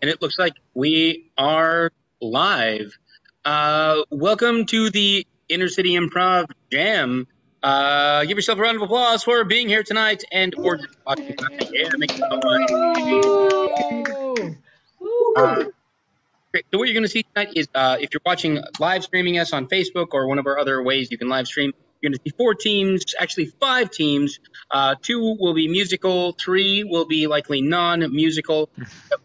and it looks like we are live. Uh, welcome to the InterCity Improv Jam. Uh, give yourself a round of applause for being here tonight and or just watching. Yeah, make noise. Uh. So what you're going to see tonight is uh, if you're watching live streaming us on Facebook or one of our other ways you can live stream, you're going to see four teams, actually five teams. Uh, two will be musical, three will be likely non-musical.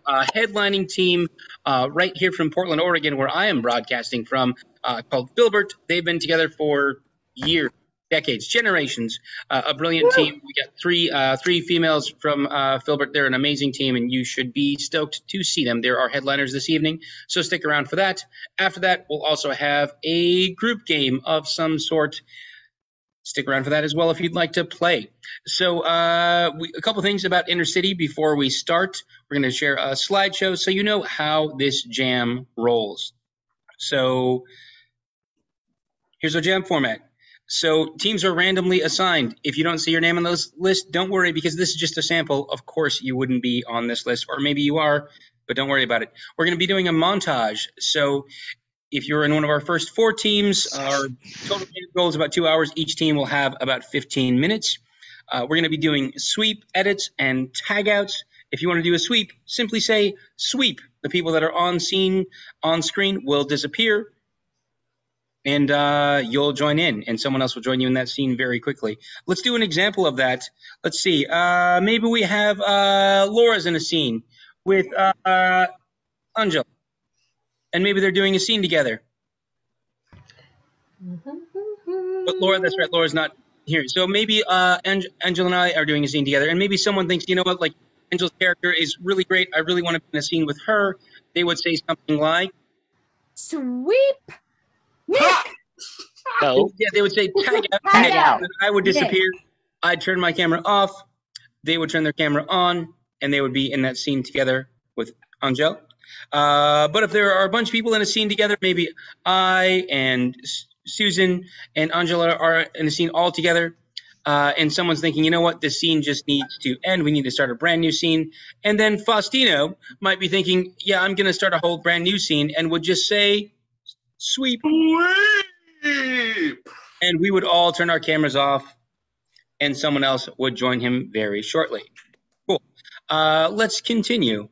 Uh, headlining team uh, right here from Portland, Oregon, where I am broadcasting from, uh, called Filbert. They've been together for years, decades, generations. Uh, a brilliant team. We got three uh, three females from uh, Filbert. They're an amazing team, and you should be stoked to see them. They're our headliners this evening, so stick around for that. After that, we'll also have a group game of some sort stick around for that as well if you'd like to play. So, uh, we, a couple things about InterCity before we start. We're going to share a slideshow so you know how this jam rolls. So, here's our jam format. So, teams are randomly assigned. If you don't see your name on those list, don't worry because this is just a sample. Of course, you wouldn't be on this list, or maybe you are, but don't worry about it. We're going to be doing a montage. So, if you're in one of our first four teams, our total goal is about two hours. Each team will have about 15 minutes. Uh, we're going to be doing sweep edits and tag outs. If you want to do a sweep, simply say sweep. The people that are on scene, on screen will disappear and uh, you'll join in and someone else will join you in that scene very quickly. Let's do an example of that. Let's see. Uh, maybe we have uh, Laura's in a scene with uh, Angel and maybe they're doing a scene together. But Laura, that's right. Laura's not here, so maybe uh, Ang- Angela and I are doing a scene together, and maybe someone thinks, you know what, like Angela's character is really great. I really want to be in a scene with her. They would say something like, Sweep. Nick. No. yeah, they would say tag out, Tag out. and I would disappear. I'd turn my camera off. They would turn their camera on, and they would be in that scene together with Angel. Uh, but if there are a bunch of people in a scene together, maybe I and Susan and Angela are in a scene all together, uh, and someone's thinking, you know what, this scene just needs to end. We need to start a brand new scene. And then Faustino might be thinking, yeah, I'm going to start a whole brand new scene, and would just say, sweep. Sweep. And we would all turn our cameras off, and someone else would join him very shortly. Cool. Uh, let's continue.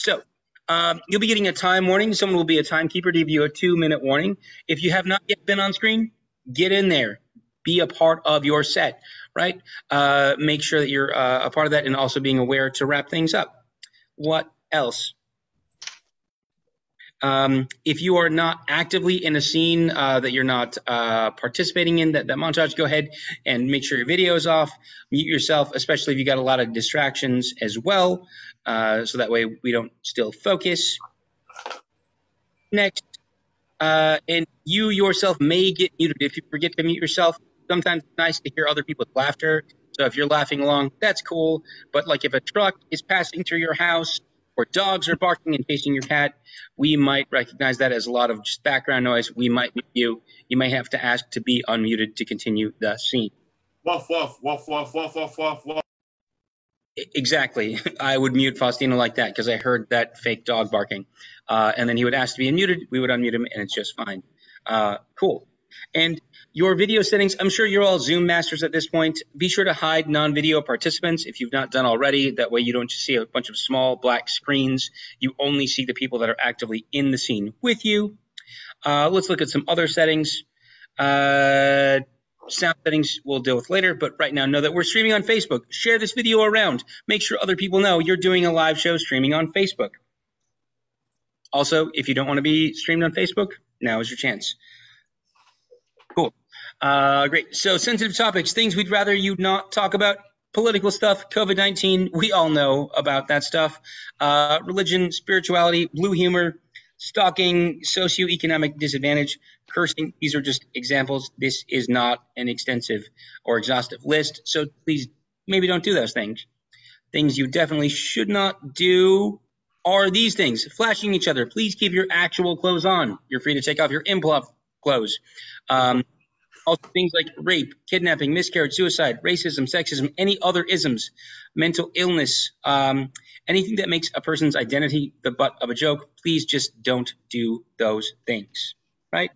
So, um, you'll be getting a time warning. Someone will be a timekeeper to give you a two minute warning. If you have not yet been on screen, get in there. Be a part of your set, right? Uh, make sure that you're uh, a part of that and also being aware to wrap things up. What else? Um, if you are not actively in a scene uh, that you're not uh, participating in that, that montage, go ahead and make sure your video is off. Mute yourself, especially if you got a lot of distractions as well, uh, so that way we don't still focus. Next, uh, and you yourself may get muted if you forget to mute yourself. Sometimes it's nice to hear other people's laughter. So if you're laughing along, that's cool. But like if a truck is passing through your house or dogs are barking and chasing your cat, we might recognize that as a lot of just background noise. We might mute you. You may have to ask to be unmuted to continue the scene. Woof woof woof woof woof woof woof woof. Exactly. I would mute Faustino like that because I heard that fake dog barking. Uh, and then he would ask to be unmuted. We would unmute him, and it's just fine. Uh, cool. And your video settings, I'm sure you're all Zoom masters at this point. Be sure to hide non video participants if you've not done already. That way you don't see a bunch of small black screens. You only see the people that are actively in the scene with you. Uh, let's look at some other settings. Sound settings we'll deal with later, but right now know that we're streaming on Facebook. Share this video around. Make sure other people know you're doing a live show streaming on Facebook. Also, if you don't want to be streamed on Facebook, now is your chance. Cool. Uh, great. So, sensitive topics, things we'd rather you not talk about. Political stuff, COVID 19, we all know about that stuff. Uh, religion, spirituality, blue humor, stalking, socioeconomic disadvantage, cursing. These are just examples. This is not an extensive or exhaustive list. So, please maybe don't do those things. Things you definitely should not do are these things flashing each other. Please keep your actual clothes on. You're free to take off your improv clothes. Um, Also, things like rape, kidnapping, miscarriage, suicide, racism, sexism, any other isms, mental illness, um, anything that makes a person's identity the butt of a joke, please just don't do those things. Right?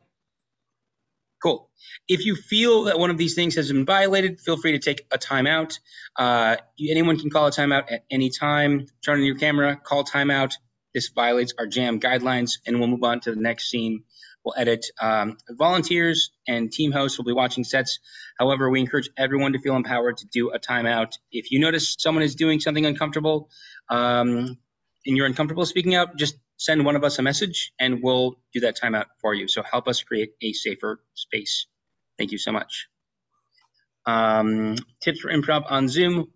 If you feel that one of these things has been violated, feel free to take a timeout. Uh, anyone can call a timeout at any time. Turn on your camera, call timeout. This violates our jam guidelines, and we'll move on to the next scene. We'll edit. Um, volunteers and team hosts will be watching sets. However, we encourage everyone to feel empowered to do a timeout. If you notice someone is doing something uncomfortable um, and you're uncomfortable speaking out, just send one of us a message and we'll do that timeout for you. So help us create a safer space. Thank you so much. Um, tips for improv on Zoom,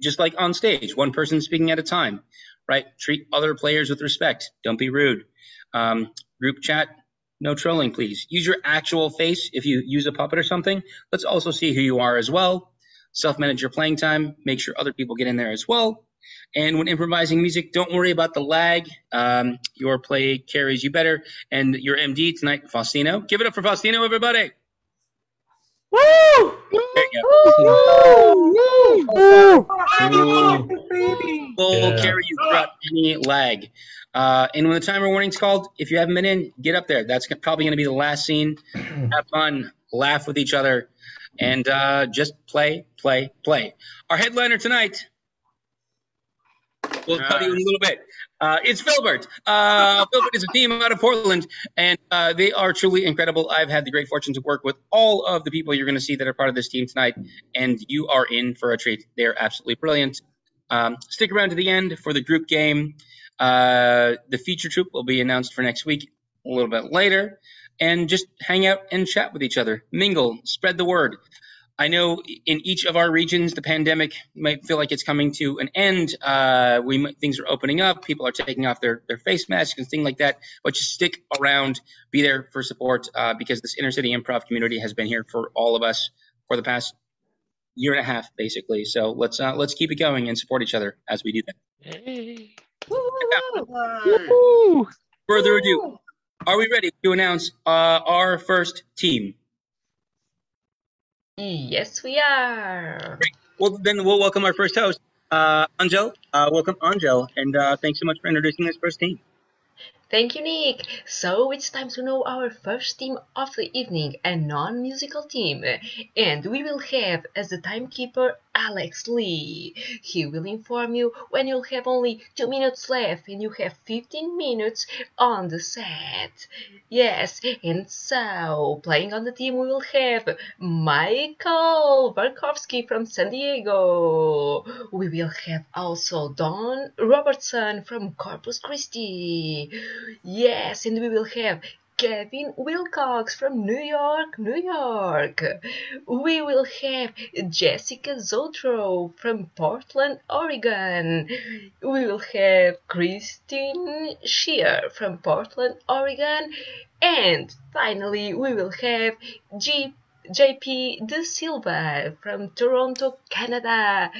just like on stage, one person speaking at a time, right? Treat other players with respect. Don't be rude. Um, group chat, no trolling, please. Use your actual face if you use a puppet or something. Let's also see who you are as well. Self-manage your playing time. Make sure other people get in there as well. And when improvising music, don't worry about the lag. Um, your play carries you better. And your MD tonight, Faustino. Give it up for Faustino, everybody. Woo! Go. Baby. Will Yeah. carry you throughout any lag. Uh, and when the timer warning's called, if you haven't been in, get up there. That's probably going to be the last scene. Have fun, laugh with each other, and uh, just play, play, play. Our headliner tonight, we'll tell you in a little bit. Uh, it's Filbert. Uh, Filbert is a team out of Portland, and uh, they are truly incredible. I've had the great fortune to work with all of the people you're going to see that are part of this team tonight, and you are in for a treat. They're absolutely brilliant. Um, stick around to the end for the group game. Uh, the feature troop will be announced for next week a little bit later. And just hang out and chat with each other, mingle, spread the word. I know in each of our regions, the pandemic might feel like it's coming to an end. Uh, we might, things are opening up. People are taking off their, their face masks and things like that. But just stick around, be there for support uh, because this InterCity improv community has been here for all of us for the past year and a half, basically. So let's uh, let's keep it going and support each other as we do that. Hey. Woo, woo, woo. Woo. Further ado, are we ready to announce uh, our first team? Yes, we are. Well, then we'll welcome our first host, uh, Angel. Uh, welcome, Angel, and uh, thanks so much for introducing this first team. Thank you, Nick. So it's time to know our first team of the evening, a non-musical team. And we will have as the timekeeper Alex Lee. He will inform you when you'll have only 2 minutes left and you have 15 minutes on the set. Yes, and so playing on the team we will have Michael Wirkowski from San Diego. We will have also Don Robertson from Corpus Christi. Yes, and we will have Kevin Wilcox from New York, New York. We will have Jessica Zodrow from Portland, Oregon. We will have Christine Schier from Portland, Oregon. And finally, we will have G- JP De Silva from Toronto, Canada.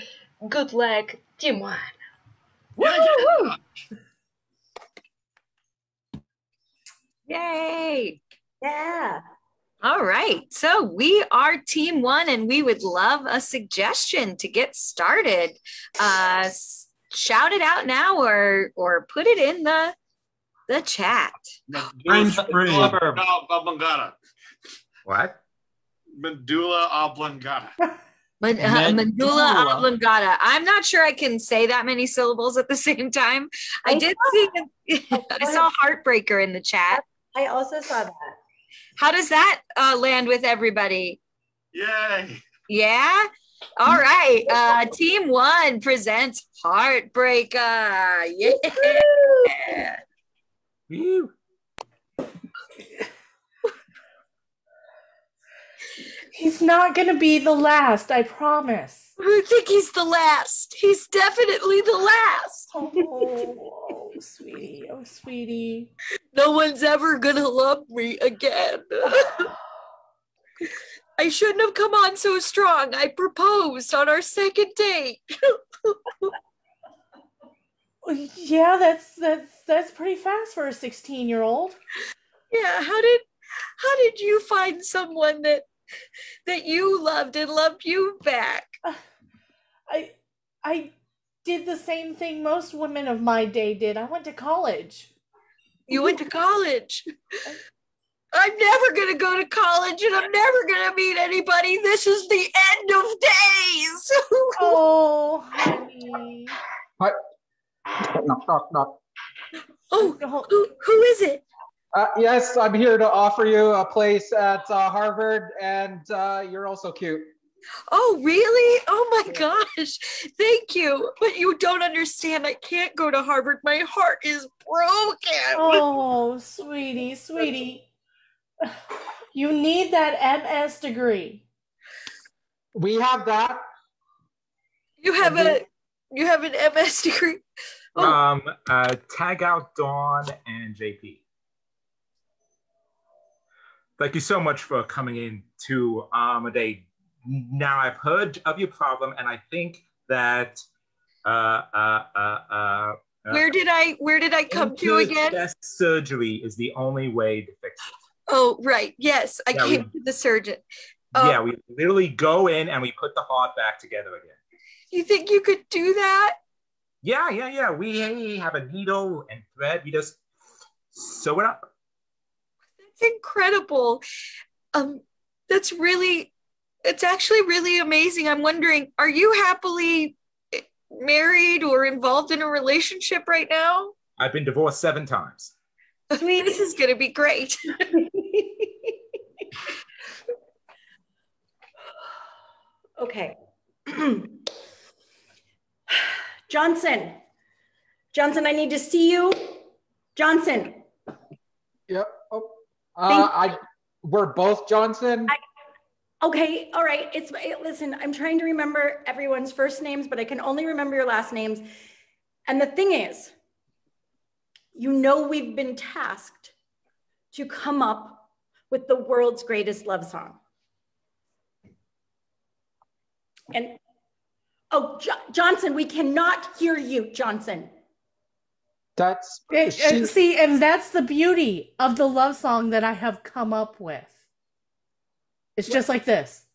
Good luck, Team One. Woo, woo. Yay! Yeah. All right. So we are team one, and we would love a suggestion to get started. Uh, shout it out now, or or put it in the the chat. Medulla oblongata. What? Medulla oblongata. Men- uh, medulla Medulla. oblongata. I'm not sure I can say that many syllables at the same time. I I did see. I saw heartbreaker in the chat. I also saw that. How does that uh, land with everybody? Yay! Yeah. All right. Uh, team one presents Heartbreaker. Yeah. Woo. He's not gonna be the last, I promise. I think he's the last. He's definitely the last. Oh, oh, sweetie, oh, sweetie. No one's ever gonna love me again. I shouldn't have come on so strong. I proposed on our second date. Yeah, that's that's that's pretty fast for a 16 year old. Yeah, how did how did you find someone that that you loved and loved you back. Uh, I I did the same thing most women of my day did. I went to college. You went to college. I'm never going to go to college and I'm never going to meet anybody. This is the end of days. Oh, honey. Knock, knock, knock. oh, Oh, who, who is it? Uh, yes, I'm here to offer you a place at uh, Harvard, and uh, you're also cute. Oh, really? Oh my gosh. Thank you. But you don't understand. I can't go to Harvard. My heart is broken. oh, sweetie, sweetie. You need that MS degree. We have that. You have Okay. a you have an MS degree. Oh, Um, uh, tag out Dawn and JP. Thank you so much for coming in to Armaday. Now I've heard of your problem, and I think that uh, uh, uh, uh, where did I where did I come to again? surgery is the only way to fix it. Oh, right. Yes, I Yeah, we- came to the surgeon. Oh. Yeah, we literally go in and we put the heart back together again. You think you could do that? Yeah, yeah, yeah. We have a needle and thread. We just sew it up. That's incredible. Um, that's really, it's actually really amazing. I'm wondering, are you happily eh, married or involved in a relationship right now? I've been divorced seven times. Sweet, this is going to be great. Okay. Johnson. Johnson, I need to see you. Johnson. Uh, I. We're both Johnson. Okay, all right. It's it- listen, I'm trying to remember everyone's first names, but I can only remember your last names. And the thing is, you know we've been tasked to come up with the world's greatest love song. And oh, Jo- Johnson, we cannot hear you, Johnson. That's Eh, eh, she- see, and that's the beauty of the love song that I have come up with. It's just like this.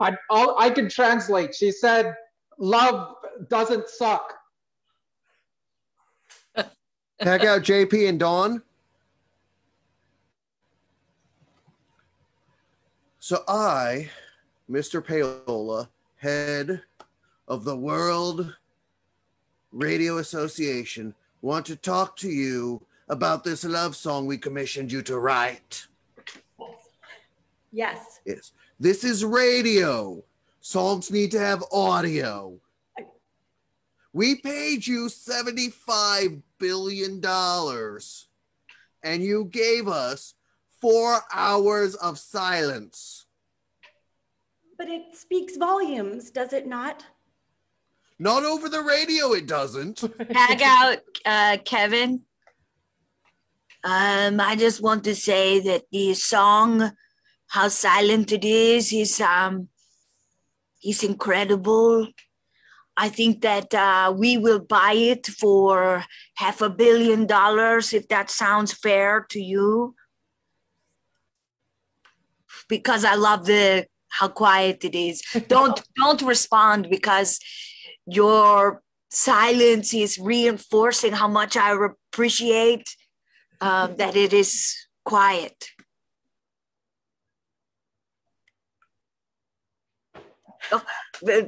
I all I can translate. She said, "Love doesn't suck." Tag out JP and Dawn. So I, Mr. Paola, head of the World Radio Association, want to talk to you about this love song we commissioned you to write. Yes. Yes. This is radio. Songs need to have audio. We paid you $75 billion and you gave us four hours of silence. But it speaks volumes, does it not? Not over the radio, it doesn't. Tag out uh, Kevin. Um, I just want to say that the song, how silent it is, is um, is incredible. I think that uh, we will buy it for half a billion dollars if that sounds fair to you. Because I love the how quiet it is. Don't don't respond because your silence is reinforcing how much I appreciate um, that it is quiet. Oh,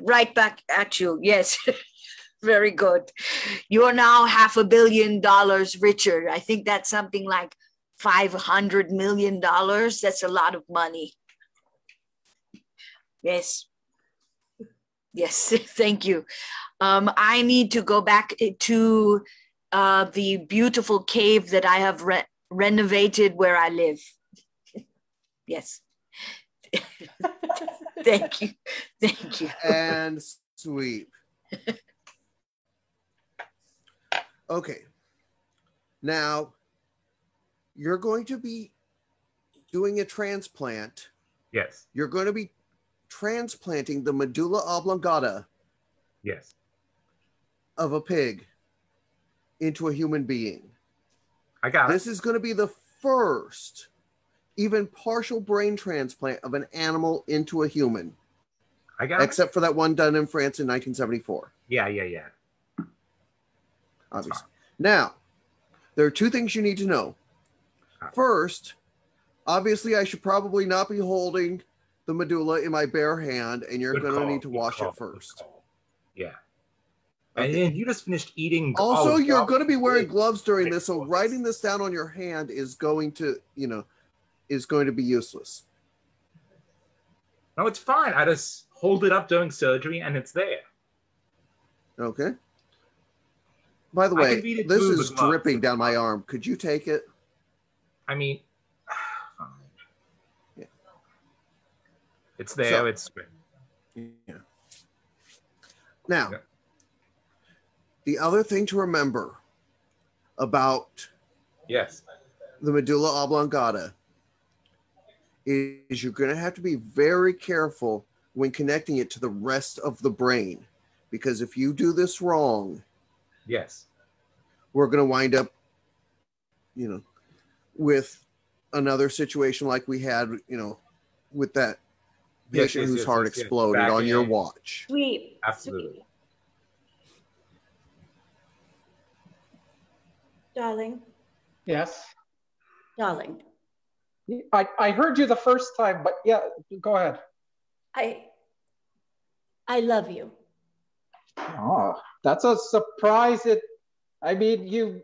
right back at you. Yes. Very good. You're now half a billion dollars richer. I think that's something like $500 million. That's a lot of money. Yes. Yes, thank you. Um, I need to go back to uh, the beautiful cave that I have re- renovated where I live. yes. thank you. Thank you. and sweep. Okay. Now, you're going to be doing a transplant. Yes, You're going to be transplanting the medulla oblongata yes. of a pig into a human being. I got. This is going to be the first, even partial brain transplant of an animal into a human, I got it. except for that one done in France in 1974. Yeah, yeah, yeah. obviously. Now, there are two things you need to know. Uh. First, obviously, I should probably not be holding the medulla in my bare hand, and you're going to need to good wash call, it first. Yeah. And then you just finished eating. Also, oh, you're going to be wearing gloves during this, so writing this down on your hand is going to, you know, is going to be useless. No, it's fine. I just hold it up during surgery and it's there. Okay. By the way, can beat it this is dripping down my arm. Could you take it? I mean, fine. Yeah. It's there. So- it's Yeah. Now, Yeah. the other thing to remember about yes. the medulla oblongata is you're going to have to be very careful when connecting it to the rest of the brain because if you do this wrong Yes. we're going to wind up you know with another situation like we had you know with that Yes, patient yes, whose yes, heart yes, yes. exploded Back on your in- watch Sweet. Absolutely. Sweet. Darling, Yes. darling, I, I heard you the first time, but yeah, go ahead. I I love you. Oh, that's a surprise. It, I mean, you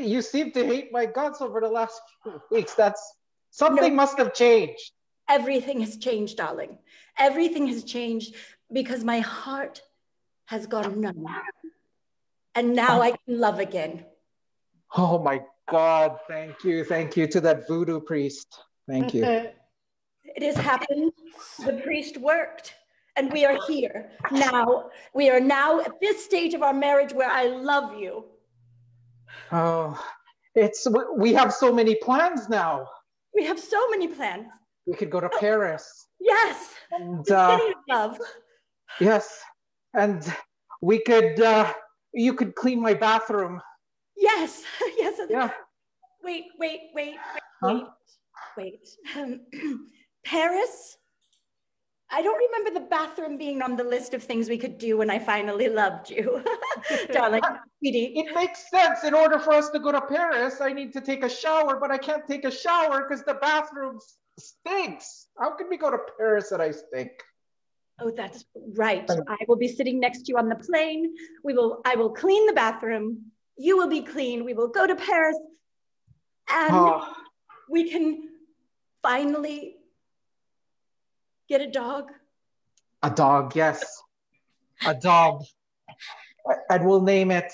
you seem to hate my guts over the last few weeks. That's something No. must have changed. Everything has changed, darling. Everything has changed because my heart has gone numb. And now I can love again. Oh my God! Thank you, thank you to that voodoo priest. Thank you. It has happened. The priest worked. And we are here now. We are now at this stage of our marriage where I love you. Oh, it's we- we have so many plans now. We have so many plans. We could go to Paris. Yes. And uh, love. yes, and we could. Uh, you could clean my bathroom. Yes. Yes. Yeah. Wait, wait, wait, Huh? wait, wait. Um, Paris? I don't remember the bathroom being on the list of things we could do when I finally loved you. Darling, sweetie. It makes sense. In order for us to go to Paris, I need to take a shower, but I can't take a shower because the bathroom s- stinks. How can we go to Paris and I stink? Oh, that's right. I will be sitting next to you on the plane. We will I will clean the bathroom. You will be clean. We will go to Paris. And Oh, we can finally get a dog. a dog, yes. A dog. And we'll name it.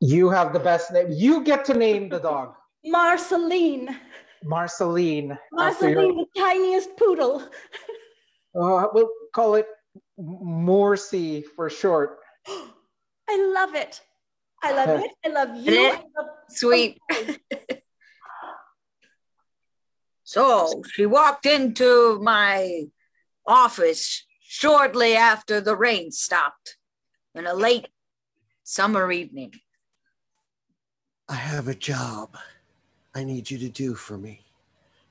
You have the best name. You get to name the dog. Marceline. Marceline. after your- Marceline, the tiniest poodle. Uh, we'll call it Morsi for short. I love it. I love it. I love you. Eh, I love- Sweet. So she walked into my office shortly after the rain stopped in a late summer evening. i have a job i need you to do for me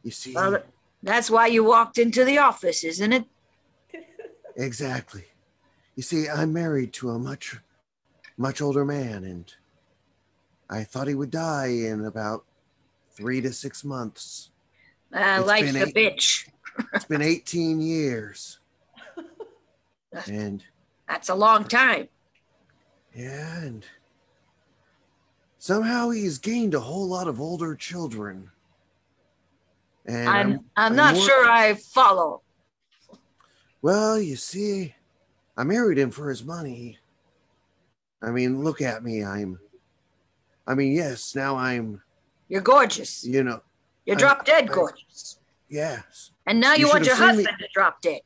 you see Well, that's why you walked into the office, isn't it? Exactly. You see, I'm married to a much, much older man, and I thought he would die in about three to six months. Uh, been the bitch. It's been 18 years. And That's a long time. yeah, and somehow he's gained a whole lot of older children. And I'm, I'm, I'm not more- sure I follow. Well, you see, I married him for his money. I mean, look at me. I'm, I mean, yes, now I'm, You're gorgeous. you know, You're drop dead I- gorgeous. yes, And now you, You want your seen me- husband to drop dead.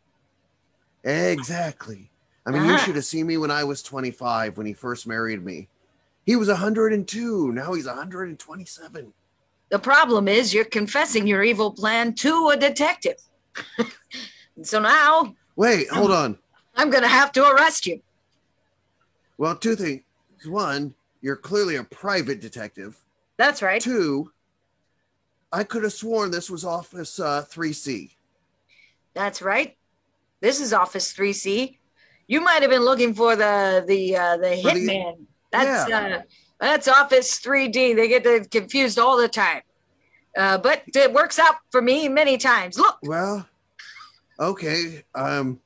exactly. I mean, you Uh-huh. should have seen me when I was 25 when he first married me. He was 102. Now he's 127. The problem is you're confessing your evil plan to a detective. So now Wait, hold on. I'm going to have to arrest you. Well, two things. One, you're clearly a private detective. That's right. Two, I could have sworn this was Office uh, 3C. That's right. This is Office 3C. You might have been looking for the the uh, the hitman. That's Yeah. uh, that's Office 3D. They get uh, confused all the time. Uh, but it works out for me many times. Look, Well, okay. Um,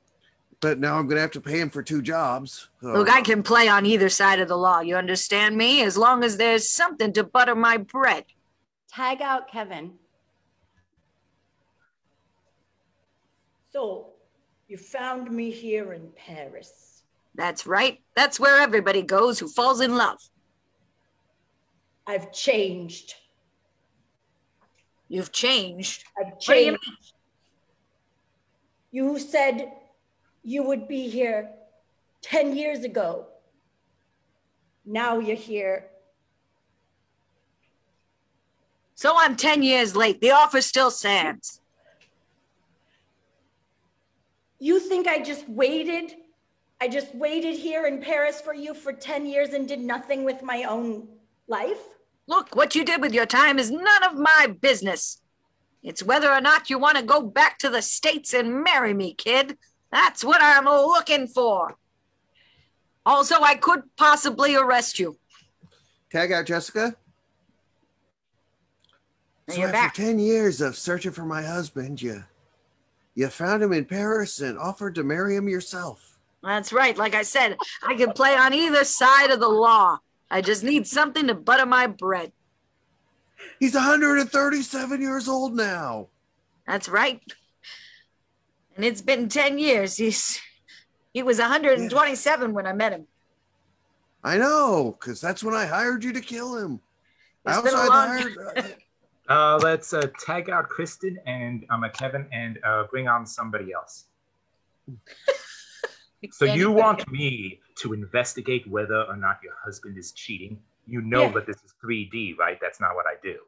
but now I'm gonna have to pay him for two jobs. so- look, I can play on either side of the law. You understand me? As long as there's something to butter my bread. Tag out Kevin. So, you found me here in Paris. That's right. That's where everybody goes who falls in love. I've changed. You've changed. I've do you changed. You said you would be here 10 years ago. Now you're here. So I'm 10 years late. The offer still stands. You think I just waited? I just waited here in Paris for you for 10 years and did nothing with my own life? Look, what you did with your time is none of my business. It's whether or not you want to go back to the States and marry me, kid. That's what I'm looking for. Also, I could possibly arrest you. Tag out Jessica. Now So you're after back. 10 years of searching for my husband, you you found him in Paris and offered to marry him yourself. That's right. Like I said, I can play on either side of the law. I just need something to butter my bread. He's 137 years old now. That's right. And it's been 10 years. He's he was 127 when I met him. I know, because that's when I hired you to kill him. I It's been a long- hired, Uh, let's uh, tag out Kristen and um, uh, Kevin and uh, bring on somebody else. So you Anybody. want me to investigate whether or not your husband is cheating? You know Yeah. that this is 3D, right? That's not what I do.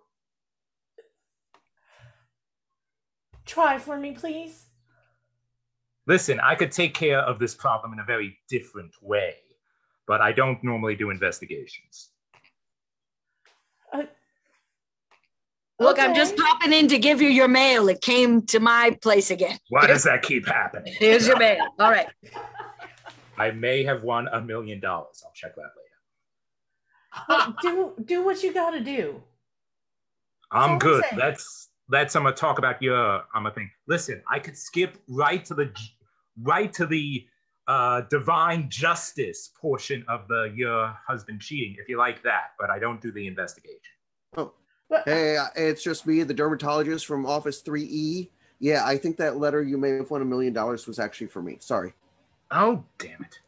Try for me, please. Listen, I could take care of this problem in a very different way, but I don't normally do investigations. Uh, Look, I'm just popping in to give you your mail. It came to my place again. Why does that keep happening? Here's your mail. All right. I may have won a million dollars. I'll check that later. Do do what you gotta do. I'm all I'm good. saying. Let's let's I'm gonna talk about your I'm a thing. Listen, I could skip right to the right to the uh, divine justice portion of the your husband cheating if you like that, but I don't do the investigation. Oh, hey, uh, it's just me, the dermatologist from Office 3E. Yeah, I think that letter you may have won a million dollars was actually for me. Sorry. Oh damn it.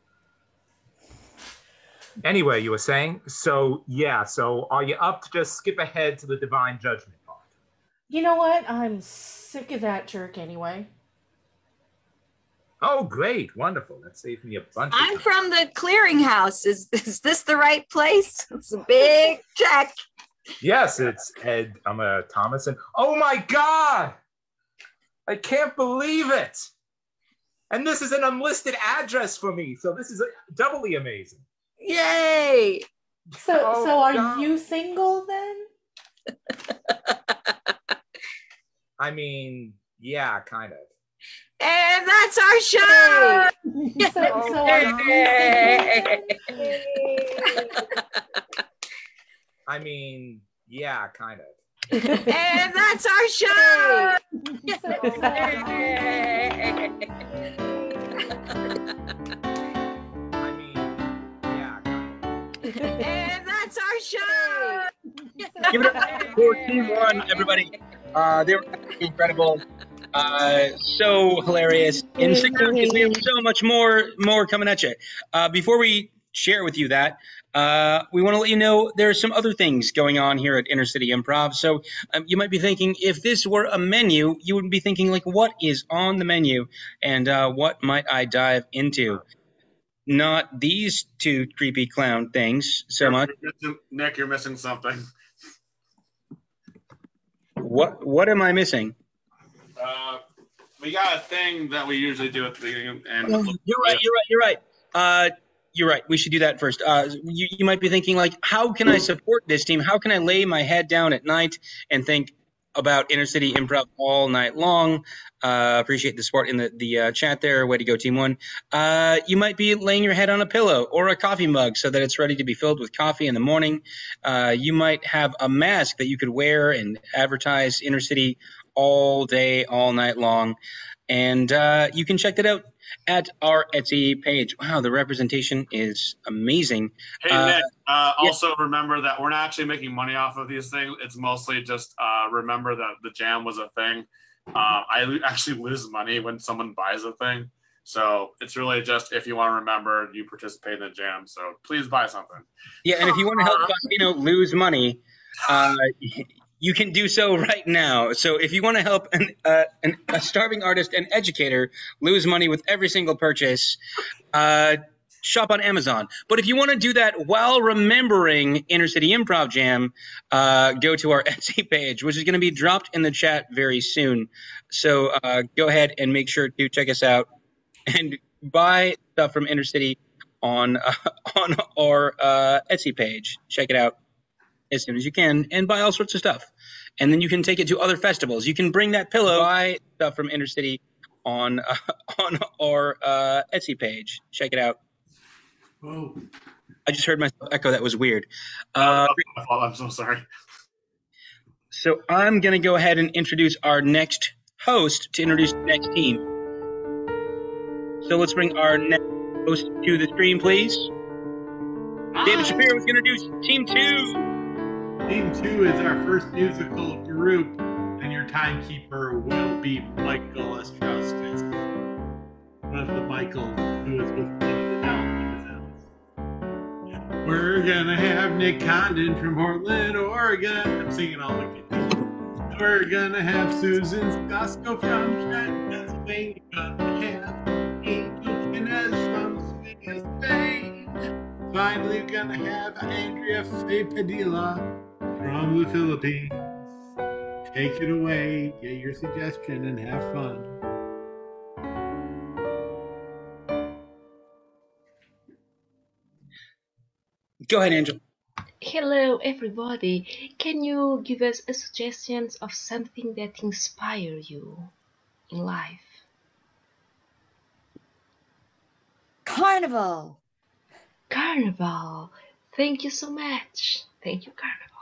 Anyway, you were saying so yeah. So are you up to just skip ahead to the divine judgment part? you know what? I'm sick of that jerk anyway. Oh, great, wonderful. That saved me a bunch. of I'm time. from the clearinghouse. Is, is this the right place? It's a big check. Yes, it's Ed. I'm a Thomas, and oh my God, I can't believe it! And this is an unlisted address for me, so this is doubly amazing. Yay! So Oh, so are God. you single then? I mean, yeah, kind of. And that's our show. So, so are you Yay! single? I mean, yeah, kind of. And that's our show. I mean, yeah. And that's our show. Give it up for Team One, everybody. Uh, they were incredible. Uh, so hilarious. In six seconds, we have so much more more coming at you. Uh, before we share with you that, uh, we want to let you know there are some other things going on here at InterCity Improv. So um, you might be thinking, if this were a menu, you would be thinking like, what is on the menu, and uh, what might I dive into? Not these two creepy clown things so much. Nick, you're missing something. What what am I missing? Uh, we got a thing that we usually do at the beginning, and You're right. You're right. You're right. You're right. We should do that first. Uh, you, you might be thinking like, how can I support this team? How can I lay my head down at night and think about InterCity improv all night long? Uh, appreciate the support in the the uh, chat there. Way to go, Team One. Uh, you might be laying your head on a pillow or a coffee mug so that it's ready to be filled with coffee in the morning. Uh, you might have a mask that you could wear and advertise InterCity all day, all night long. And uh, you can check that out at our Etsy page. Wow, the representation is amazing. Hey Uh, Nick, uh, yeah. also remember that we're not actually making money off of these things. It's mostly just uh, remember that the jam was a thing. Uh, I actually lose money when someone buys a thing. So it's really just if you want to remember, you participate in the jam. So please buy something. Yeah, and if you want to help Faustino lose money, uh, you can do so right now. So if you want to help an, uh, an, a starving artist and educator lose money with every single purchase, uh, shop on Amazon. But if you want to do that while remembering InterCity Improv Jam, uh, go to our Etsy page, which is going to be dropped in the chat very soon. So uh, go ahead and make sure to check us out and buy stuff from InterCity on on our uh, Etsy page. Check it out as soon as you can and buy all sorts of stuff. And then you can take it to other festivals. You can bring that pillow, buy stuff from InterCity on uh, on our uh, Etsy page. Check it out. Oh, I just heard myself echo. That was weird. Uh, my fault. I'm so sorry. so I'm going to go ahead and introduce our next host to introduce the next team. So let's bring our next host to the screen, please. David Shapiro is going to introduce Team Two. Team two is our first musical group, and your timekeeper will be Michael Astrauskas. One of the Michaels who is with the. We're gonna have Nick Condon from Portland, Oregon. I'm singing all the good. We're gonna have Susan Scosco from Trenton, Pennsylvania. We're gonna have Angel Jimenez from Spain. Finally, we're gonna have Andrea Faye Padilla from the Philippines. Take it away, get your suggestion, and have fun. Go ahead, Angel. Hello, everybody. Can you give us a suggestions of something that inspire you in life? Carnival. Carnival. Thank you so much. Thank you, Carnival.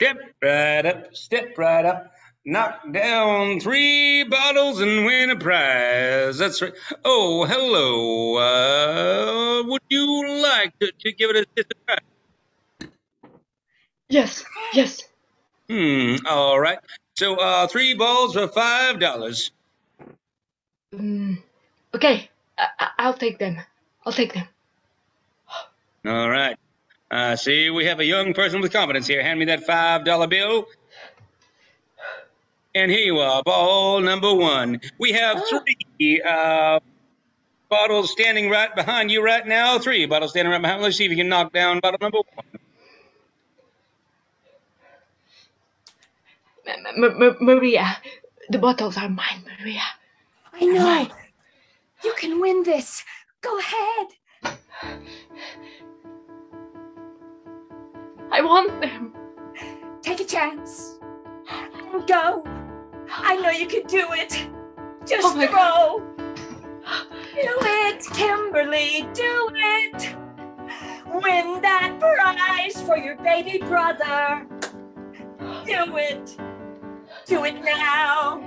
Step right up, step right up. Knock down three bottles and win a prize. That's right. Oh, hello. Uh, would you like to, to give it a, try? Yes, yes. Hmm. All right. So, uh, three balls for five dollars. Mm, okay, I- I'll take them. I'll take them. All right. Uh, see, we have a young person with confidence here. Hand me that five dollar bill. And here you are, ball number one. We have three uh, bottles standing right behind you right now. Three bottles standing right behind. Let's see if you can knock down bottle number one. M- M- M- Maria, the bottles are mine, Maria. I know. You can win this. Go ahead. I want them. Take a chance. And go. I know you can do it. Just Oh throw. Do it, Kimberly. Do it. Win that prize for your baby brother. Do it. Do it now.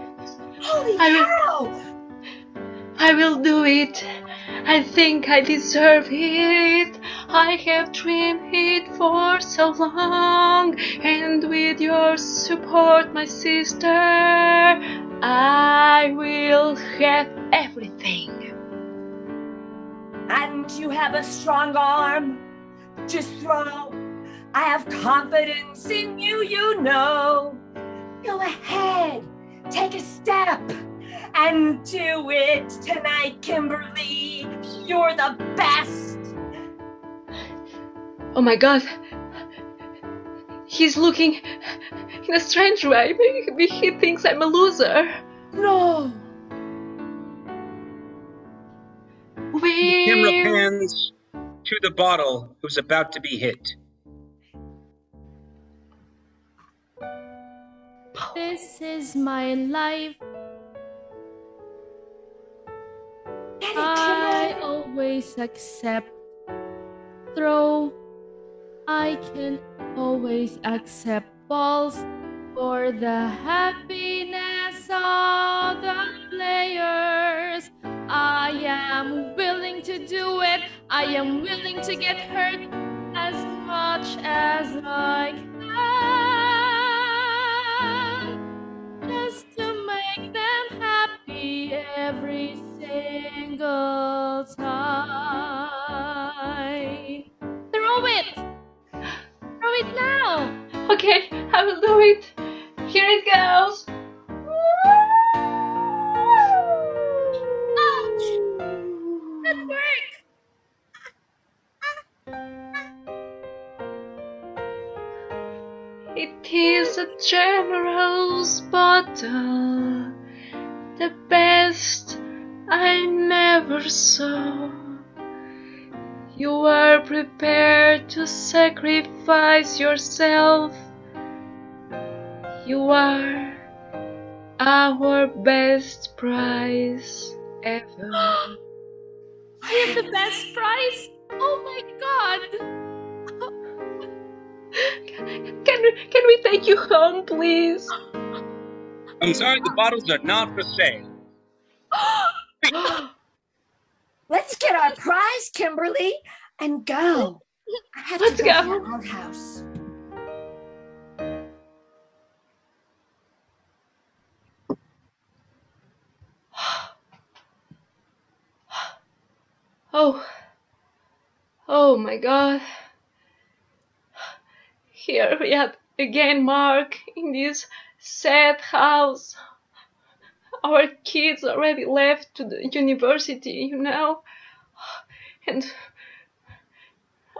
Holy I will- cow! I will do it. I think I deserve it. I have dreamed it for so long, and with your support, my sister, I will have everything. And you have a strong arm. Just throw. I have confidence in you, you know. Go ahead. Take a step and do it tonight, Kimberly. You're the best. Oh my god. He's looking in a strange way. Maybe he thinks I'm a loser. No. Camera will. pans to the bottle who's about to be hit. This is my life. I always accept. Throw. I can always accept balls for the happiness of the players. I am willing to do it. I am willing to get hurt as much as I can every single time. Throw it! Throw it now! Okay, I will do it. Here it goes. Ouch! That worked! It is a general's bottle, the best I never saw. You are prepared to sacrifice yourself. You are our best prize ever. I am the best prize! Oh my god! Can can we take you home, please? I'm sorry, the bottles are not for sale. Let's get our prize, Kimberly, and go. I have Let's to go, go. to the outhouse. Oh, oh my God. Here we are again, Mark, in this sad house. Our kids already left to the university, you know, and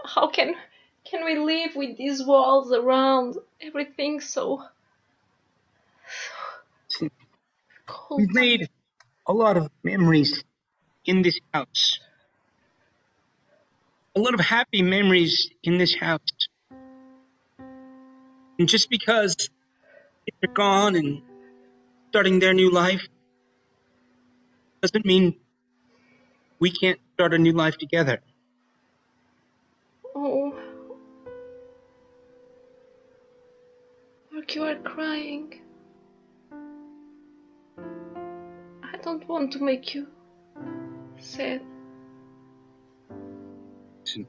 how can can we live with these walls around? Everything so cold. We've made a lot of memories in this house. A lot of happy memories in this house. And just because they're gone and starting their new life doesn't mean we can't start a new life together. Oh. Mark, you are crying. I don't want to make you sad. Listen.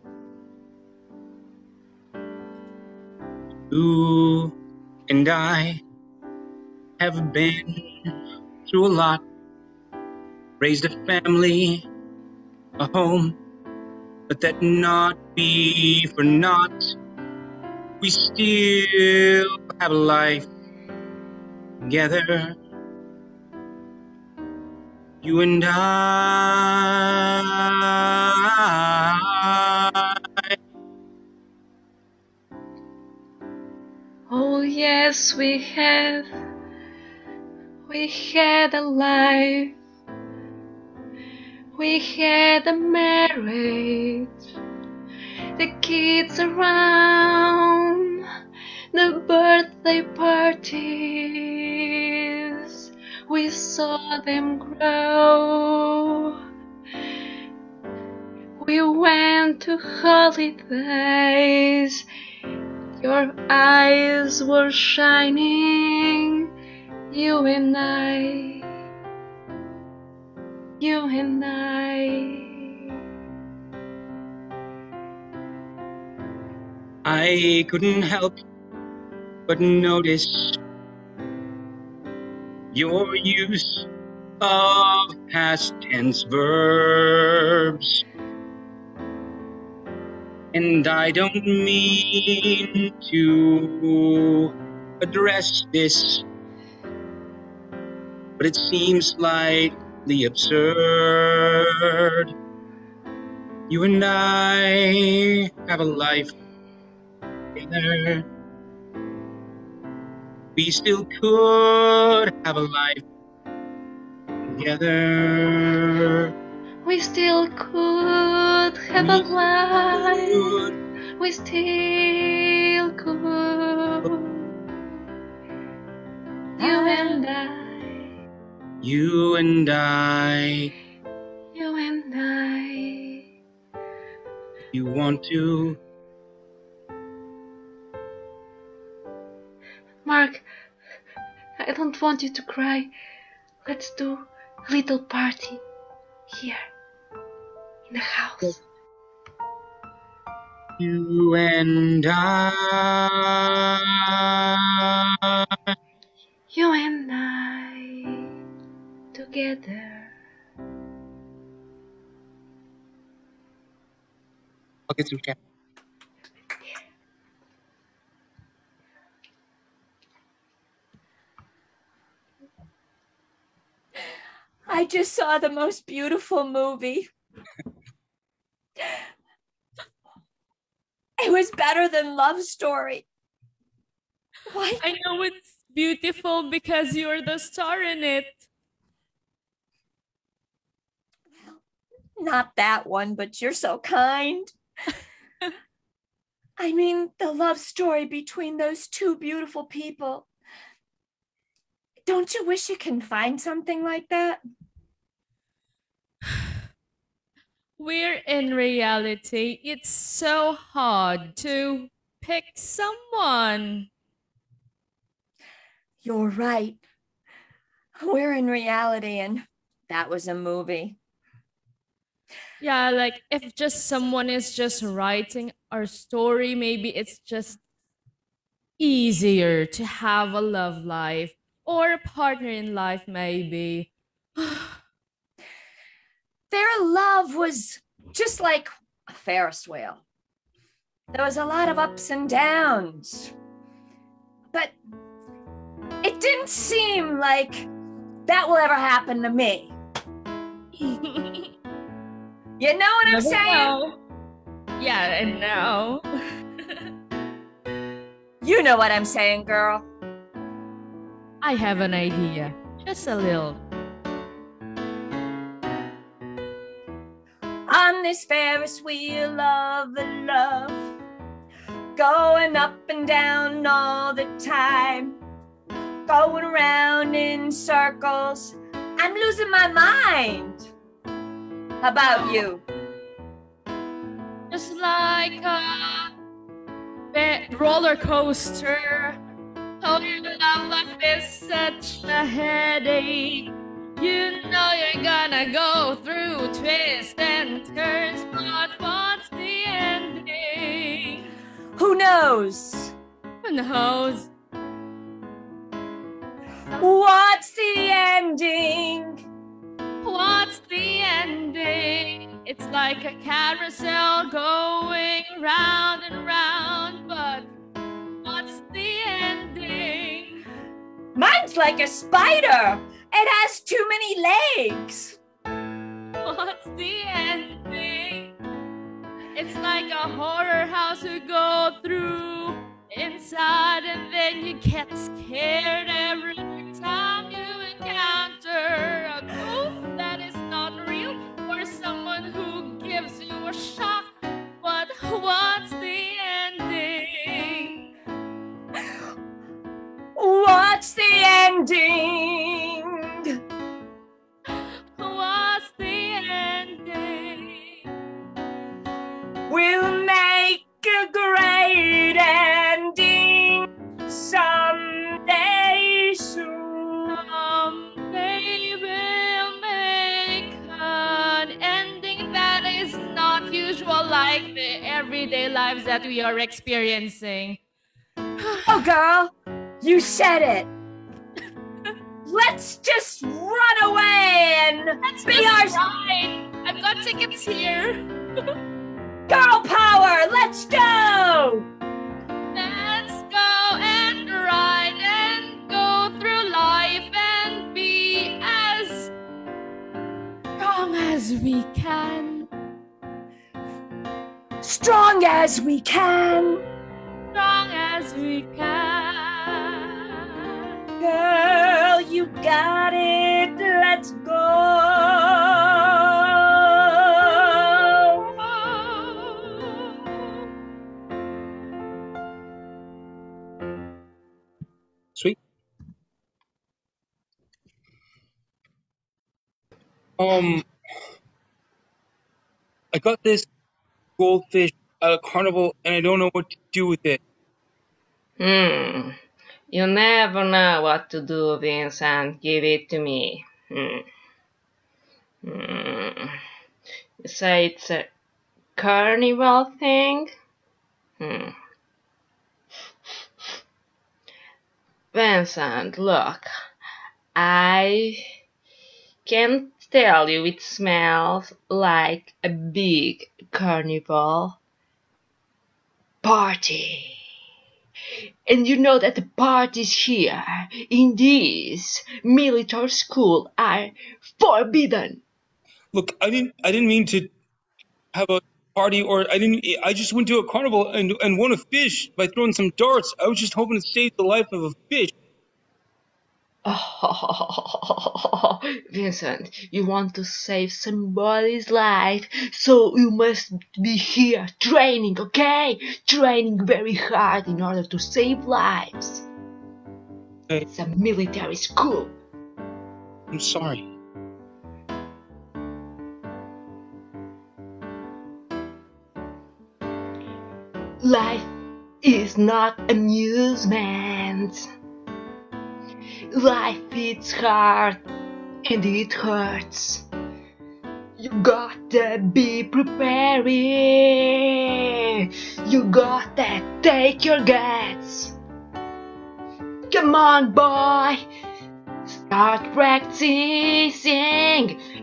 You and I have been through a lot, raised a family, a home, but that not be for naught. We still have a life together. You and I. Oh, yes, we have. We had a life. We had a marriage. The kids around. The birthday parties. We saw them grow. We went to holidays. Your eyes were shining, you and I, you and I. I couldn't help but notice your use of past tense verbs. And I don't mean to address this, but it seems slightly absurd. You and I have a life together. We still could have a life together. We still could have a life. We still could. You and I, You and I, you and I. you want to. Mark, I don't want you to cry. Let's do a little party here in the house. You and I. You and together. I'll get. I just saw the most beautiful movie. It was better than Love Story. What? I know it's beautiful because you're the star in it. Not that one, but you're so kind. I mean, the love story between those two beautiful people. Don't you wish you can find something like that? We're in reality. It's so hard to pick someone. You're right. We're in reality, and that was a movie. Yeah, like if just someone is just writing our story, maybe it's just easier to have a love life or a partner in life, maybe. Their love was just like a Ferris wheel. There was a lot of ups and downs. But it didn't seem like that will ever happen to me. You know what I'm saying? know. Yeah, and know. You know what I'm saying, girl. I have an idea. Just a little. On this Ferris wheel of love, going up and down all the time, going around in circles. I'm losing my mind. How about you? Just like a roller coaster. Oh, your love life is such a headache. You know you're gonna go through twists and turns, but what's the ending? Who knows? Who knows? What's the ending? What's the ending? It's like a carousel going round and round, but what's the ending? Mine's like a spider. It has too many legs. What's the ending? It's like a horror house you go through inside, and then you get scared every gives you a shock. But what's the ending? What's the ending? Lives that we are experiencing. Oh, girl, you said it. Let's just run away and be our Right. I've got tickets here. girl power. Let's go. strong as we can. Strong as we can. Girl, you got it. Let's go. um i got this goldfish at a carnival, and I don't know what to do with it. Hmm. You never know what to do, Vincent. Give it to me. Hmm. Hmm. Say it's a carnival thing? Hmm. Vincent, look. I can tell you it smells like a big carnival party. And you know that the parties here in this military school are forbidden. Look, I didn't. I didn't mean to have a party, or I didn't. I just went to a carnival and and won a fish by throwing some darts. I was just hoping to save the life of a fish. Oh, Vincent, you want to save somebody's life, so you must be here training, okay? Training very hard in order to save lives. It's a military school. I'm sorry. Life is not amusement. Life is hard and it hurts. You gotta be prepared. You gotta take your guts. Come on, boy. Start practicing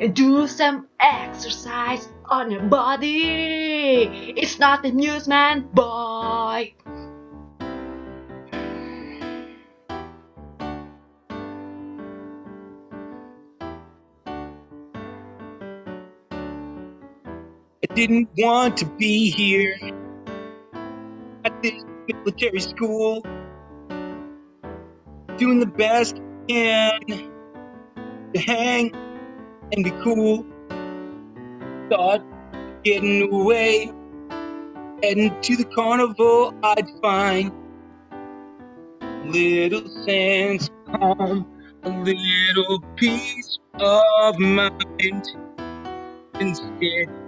and do some exercise on your body. It's not amusement, boy. Didn't want to be here at this military school, doing the best I can to hang and be cool. Thought getting away, heading to the carnival, I'd find little sense of calm, a little peace of mind. Instead,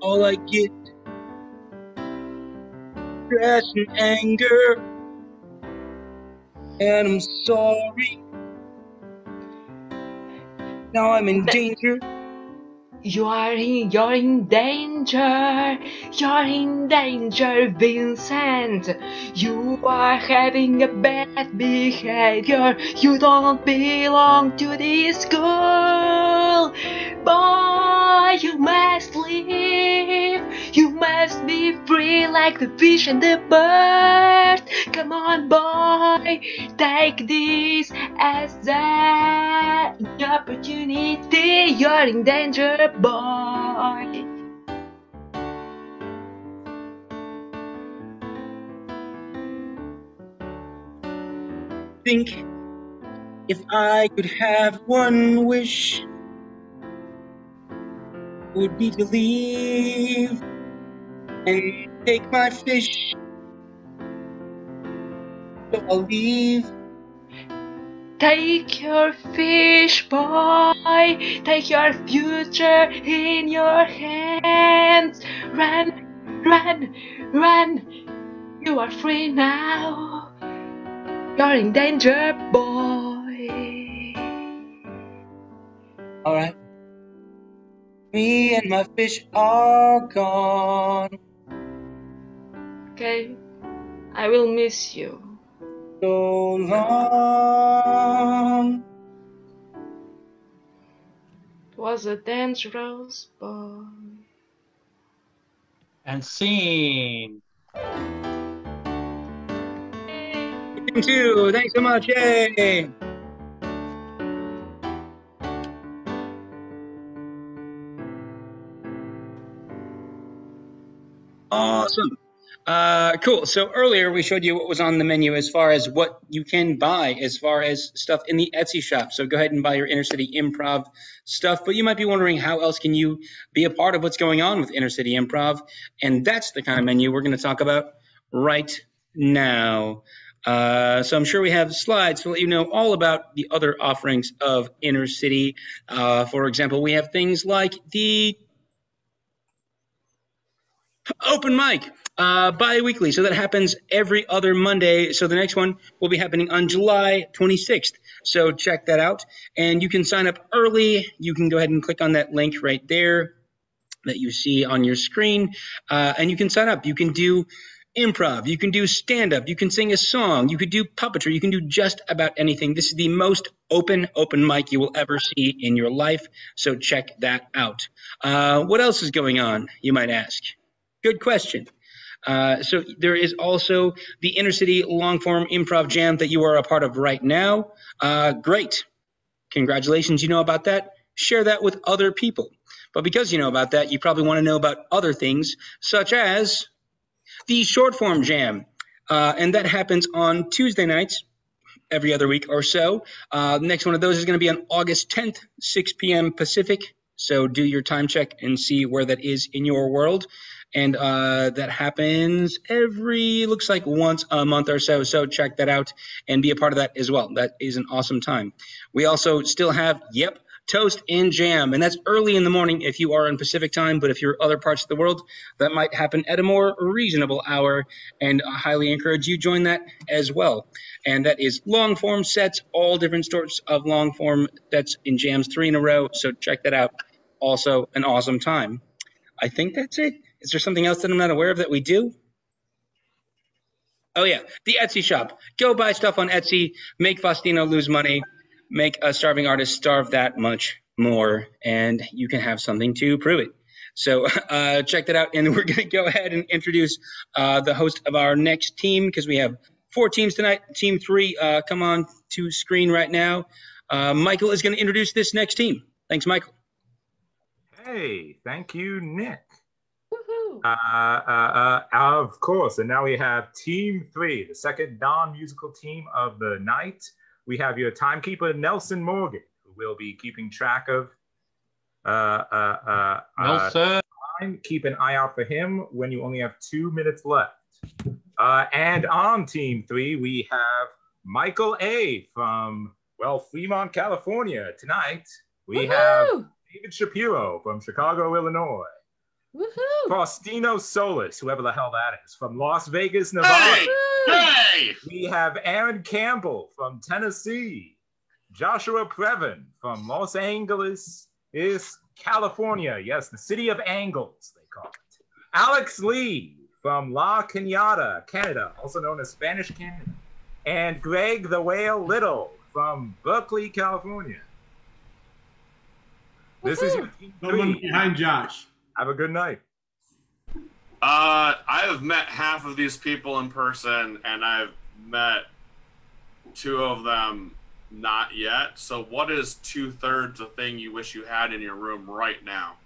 all I get stress and anger. And I'm sorry. Now I'm in danger. You are in, you're in danger. You're in danger, Vincent. You are having a bad behavior. You don't belong to this school. You must live. You must be free like the fish and the bird. Come on, boy. Take this as an opportunity. You're in danger, boy. Think if I could have one wish, would be to leave and take my fish. So I'll leave. Take your fish, boy. Take your future in your hands. Run, run, run. You are free now. You're in danger, boy. Alright. Me and my fish are gone. Okay. I will miss you. So long. It was a dangerous boy. And scene. Thank you. Thanks so much. Yay. Awesome. Uh, cool. So earlier we showed you what was on the menu as far as what you can buy as far as stuff in the Etsy shop. So go ahead and buy your InterCity Improv stuff. But you might be wondering how else can you be a part of what's going on with InterCity Improv? And that's the kind of menu we're going to talk about right now. Uh, so I'm sure we have slides to let you know all about the other offerings of InterCity. Uh, for example, we have things like the open mic uh, bi-weekly. So that happens every other Monday. So the next one will be happening on July 26th. So check that out. And you can sign up early. You can go ahead and click on that link right there that you see on your screen. Uh, and you can sign up. You can do improv, you can do stand up, you can sing a song, you could do puppetry, you can do just about anything. This is the most open open mic you will ever see in your life. So check that out. Uh, what else is going on, you might ask? Good question. Uh, so there is also the InterCity long form improv jam that you are a part of right now. Uh, great. Congratulations, you know about that. Share that with other people. But because you know about that, you probably want to know about other things, such as the short form jam. Uh, and that happens on Tuesday nights every other week or so. Uh, the next one of those is going to be on August 10th, 6 p.m. Pacific. So do your time check and see where that is in your world. And uh, that happens every, looks like once a month or so. So check that out and be a part of that as well. That is an awesome time. We also still have, yep, toast and jam. And that's early in the morning if you are in Pacific time, but if you're other parts of the world, that might happen at a more reasonable hour. And I highly encourage you join that as well. And that is long form sets, all different sorts of long form sets in jams, three in a row. So check that out. Also, an awesome time. I think that's it. Is there something else that I'm not aware of that we do? Oh yeah, the Etsy shop. Go buy stuff on Etsy. Make Faustino lose money. Make a starving artist starve that much more, and you can have something to prove it. So uh, check that out, and we're going to go ahead and introduce uh, the host of our next team because we have four teams tonight. Team three, uh, come on to screen right now. Uh, Michael is going to introduce this next team. Thanks, Michael. Hey, thank you, Nick. Uh, uh, uh, of course. And now we have Team Three, the second non musical team of the night. We have your timekeeper, Nelson Morgan, who will be keeping track of. Uh, uh, uh, Nelson. time. Keep an eye out for him when you only have two minutes left. Uh, and on Team Three, we have Michael A. from, well, Fremont, California. Tonight, we have David Shapiro from Chicago, Illinois. Woohoo! Faustino Solis, whoever the hell that is, from Las Vegas, Nevada. Hey! We have Aaron Campbell from Tennessee. Joshua Previn from Los Angeles is California. Yes, the city of angles, they call it. Alex Lee from La Cañada, Canada, also known as Spanish Canada. And Greg the Whale Little from Berkeley, California. This is your team Someone three. behind Josh. Have a good night. Uh, I have met half of these people in person, and I've met two of them not yet. So, what is two thirds a thing you wish you had in your room right now?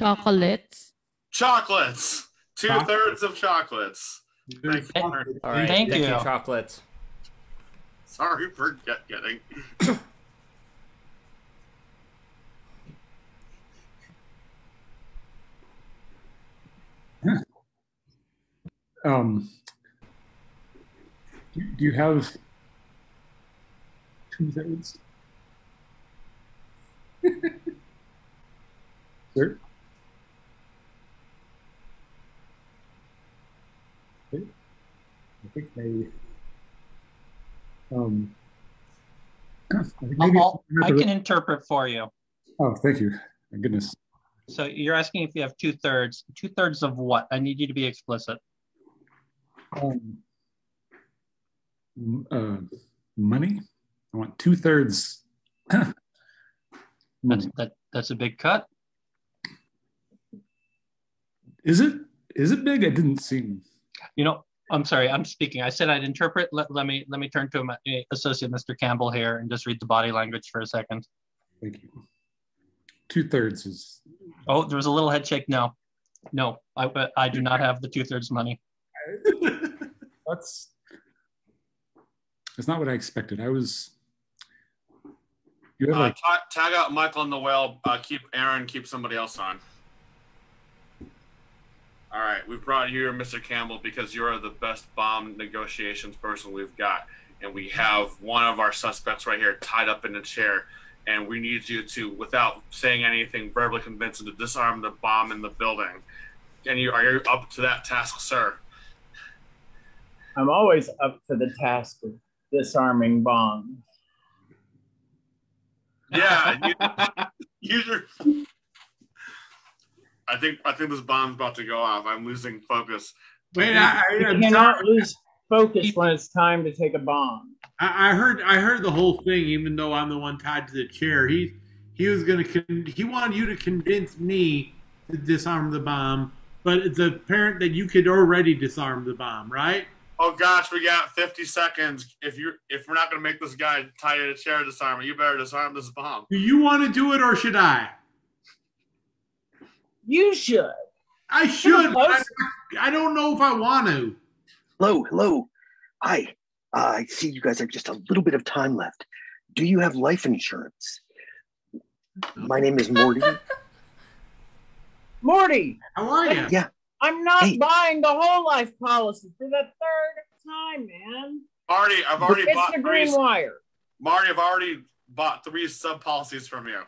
Chocolates. Chocolates. Two thirds of chocolates. Thank you. All right. Thank you. Chocolates. Sorry for get- getting. Um, do you have two thirds? Sir? Okay. I think they. Um, I think maybe- I can interpret for you. Oh, thank you. My goodness. So you're asking if you have two thirds. Two thirds of what? I need you to be explicit. Um, uh, money. I want two thirds. That's that. That's a big cut. Is it? Is it big? I didn't seem. You know, I'm sorry. I'm speaking. I said I'd interpret. Let, let me let me turn to my eh, associate, Mr. Campbell, here, and just read the body language for a second. Thank you. Two thirds is. Oh, there was a little head shake. No, no, I I do not have the two thirds money. That's. That's not what I expected. I was. You have Uh, like ta- tag out Michael and the whale. Uh, keep Aaron. Keep somebody else on. All right, we've brought you here, Mr. Campbell, because you are the best bomb negotiations person we've got, and we have one of our suspects right here tied up in a chair, and we need you to, without saying anything, verbally convince him to disarm the bomb in the building. And you are you up to that task, sir? I'm always up to the task of disarming bombs. Yeah, you, you I think I think this bomb's about to go off. I'm losing focus. Wait, I, I, You cannot sorry. lose focus when it's time to take a bomb. I, I heard I heard the whole thing, even though I'm the one tied to the chair. He he was gonna con- he wanted you to convince me to disarm the bomb, but it's apparent that you could already disarm the bomb, right? Oh gosh, we got 50 seconds. If you if we're not gonna make this guy tie to a chair disarm, you better disarm this bomb. Do you want to do it or should I? You should. I should. I, I don't know if I want to. Hello, hello. Hi. Uh, I see you guys have just a little bit of time left. Do you have life insurance? My name is Morty. Morty, How are you? Yeah. I'm not Hey. buying the whole life policy for the third time, man. Marty, I've already it's bought the three. green wire. Marty, I've already bought three sub policies from you.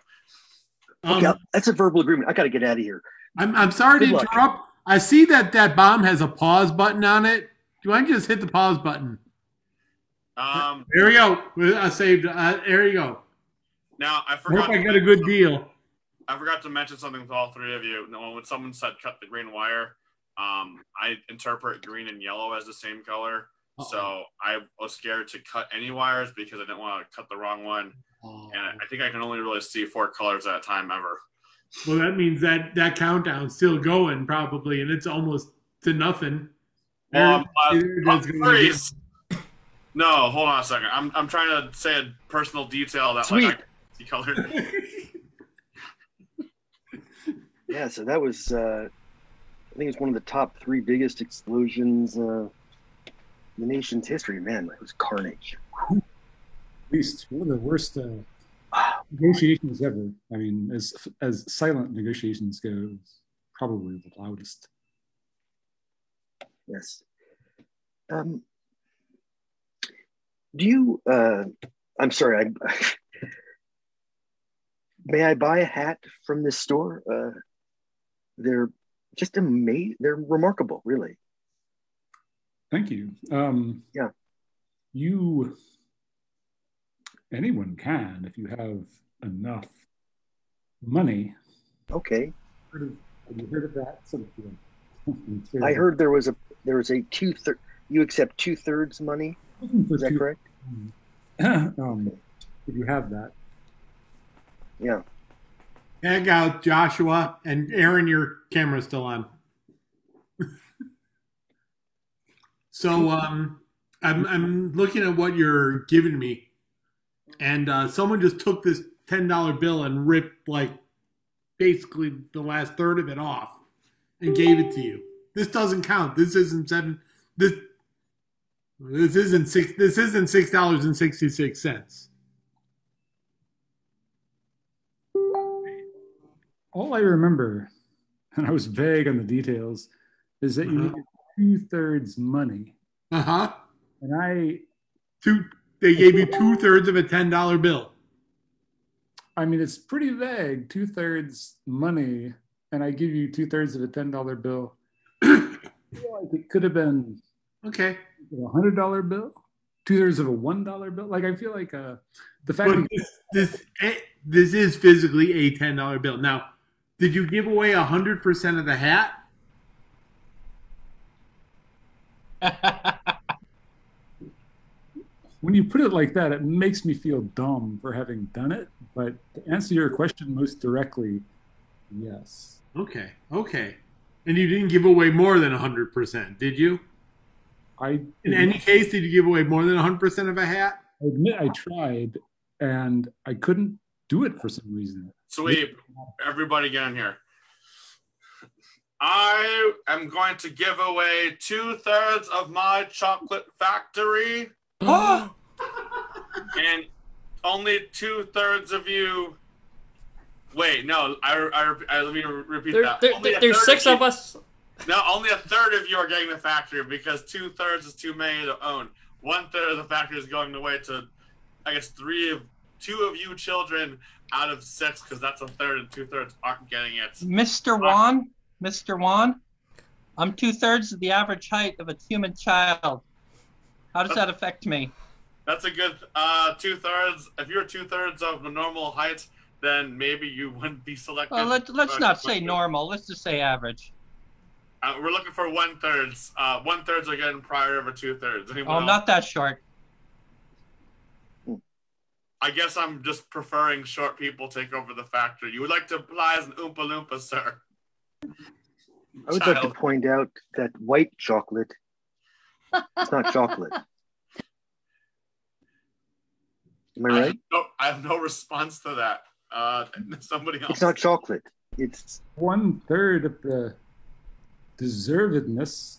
Okay, Um, that's a verbal agreement. I got to get out of here. I'm I'm sorry to luck. interrupt. I see that that bomb has a pause button on it. Do I just hit the pause button? Um, There we go. I saved. Uh, there you go. now I I forgot. hope I got a good deal. I forgot to mention something to all three of you. No, when someone said cut the green wire, um, I interpret green and yellow as the same color. So I was scared to cut any wires because I didn't want to cut the wrong one. And I I think I can only really see four colors at a time ever. Well, that means that that countdown's still going probably, and it's almost to nothing. Well, I'm, There- uh, I'm gonna be- freeze. No, hold on a second. I'm, I'm trying to say a personal detail that Sweet. like I see color. Yeah, so that was, uh, I think it's one of the top three biggest explosions uh, in the nation's history. Man, it was carnage. At least one of the worst uh, negotiations ever. I mean, as as silent negotiations go, probably the loudest. Yes. Um, do you, uh, I'm sorry, I, may I buy a hat from this store? Uh, they're just amazing. They're remarkable, really. Thank you. Um, yeah. You, anyone can if you have enough money. Okay. Have you heard of that? Sort of, I heard there was a there was a two third. You accept two thirds money. Is that correct? um, if you have that. Yeah. Hang out, Joshua and Aaron. Your camera's still on. so um, I'm I'm looking at what you're giving me, and uh, someone just took this ten dollar bill and ripped like basically the last third of it off and gave it to you. This doesn't count. This isn't seven. This this isn't six. This isn't six dollars and sixty six cents. All I remember, and I was vague on the details, is that you Uh-huh. needed two thirds money. Uh huh. And I, Two. They gave you two thirds of a ten dollar bill. I mean, it's pretty vague. Two thirds money, and I give you two thirds of a ten dollar bill. I feel like it could have been Okay. a hundred dollar bill, two thirds of a one dollar bill. Like I feel like uh, the fact But that this this eh, this is physically a ten dollar bill. Now, did you give away hundred percent of the hat? when you put it like that, it makes me feel dumb for having done it. But to answer your question most directly, yes. Okay. Okay. And you didn't give away more than hundred percent, did you? I In any case, did you give away more than hundred percent of a hat? I admit I tried, and I couldn't do it for some reason. Sweep. Everybody get in here. I am going to give away two thirds of my chocolate factory. and only two thirds of you. Wait, no, I, I, I let me repeat There- that. there- a there's six you- of us. No, only a third of you are getting the factory because two thirds is too many to own. One third of the factory is going away to, I guess, three of two of you children out of six because that's a third and two thirds aren't getting it. Mr. Wan, Mr. Wan, I'm two thirds of the average height of a human child. How does that affect me? That's a good uh, two thirds. If you're two thirds of the normal height, then maybe you wouldn't be selected. Well, let, let's Uh, not say normal. Let's just say average. Uh, we're looking for one thirds. Uh, one thirds are getting prior over two thirds. Oh, I'm not that short. I guess I'm just preferring short people take over the factory. You would like to apply as an Oompa Loompa, sir. I would like to point out that white chocolate it's not chocolate. Am I I right? have no, I have no response to that. Uh, somebody else. It's not chocolate. It's one third of the deservedness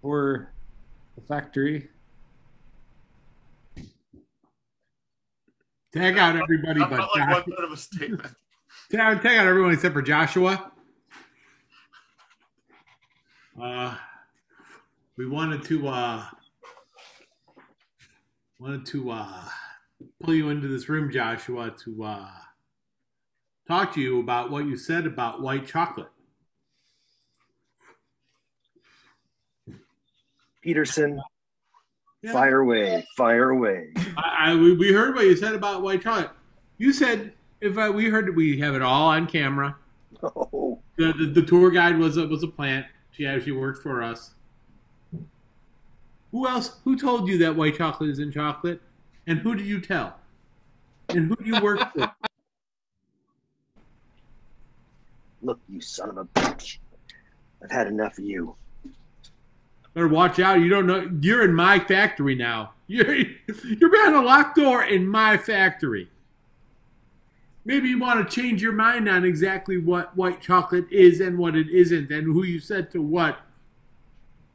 for the factory. Tag out everybody That but felt like one Joshua. of a statement. Tag, tag out everyone except for Joshua. Uh, we wanted to uh, wanted to uh, pull you into this room, Joshua, to uh, talk to you about what you said about white chocolate. Peterson. Fire away, fire away. I, I we, we heard what you said about white chocolate. You said if I, we heard we have it all on camera. Oh. The, the the tour guide was a was a plant. She actually worked for us. Who else? Who told you that white chocolate is in chocolate? And who did you tell? And who do you work for? Look, you son of a bitch. I've had enough of you. Better watch out. You don't know. You're in my factory now. You're you're behind a locked door in my factory. Maybe you want to change your mind on exactly what white chocolate is and what it isn't, and who you said to what.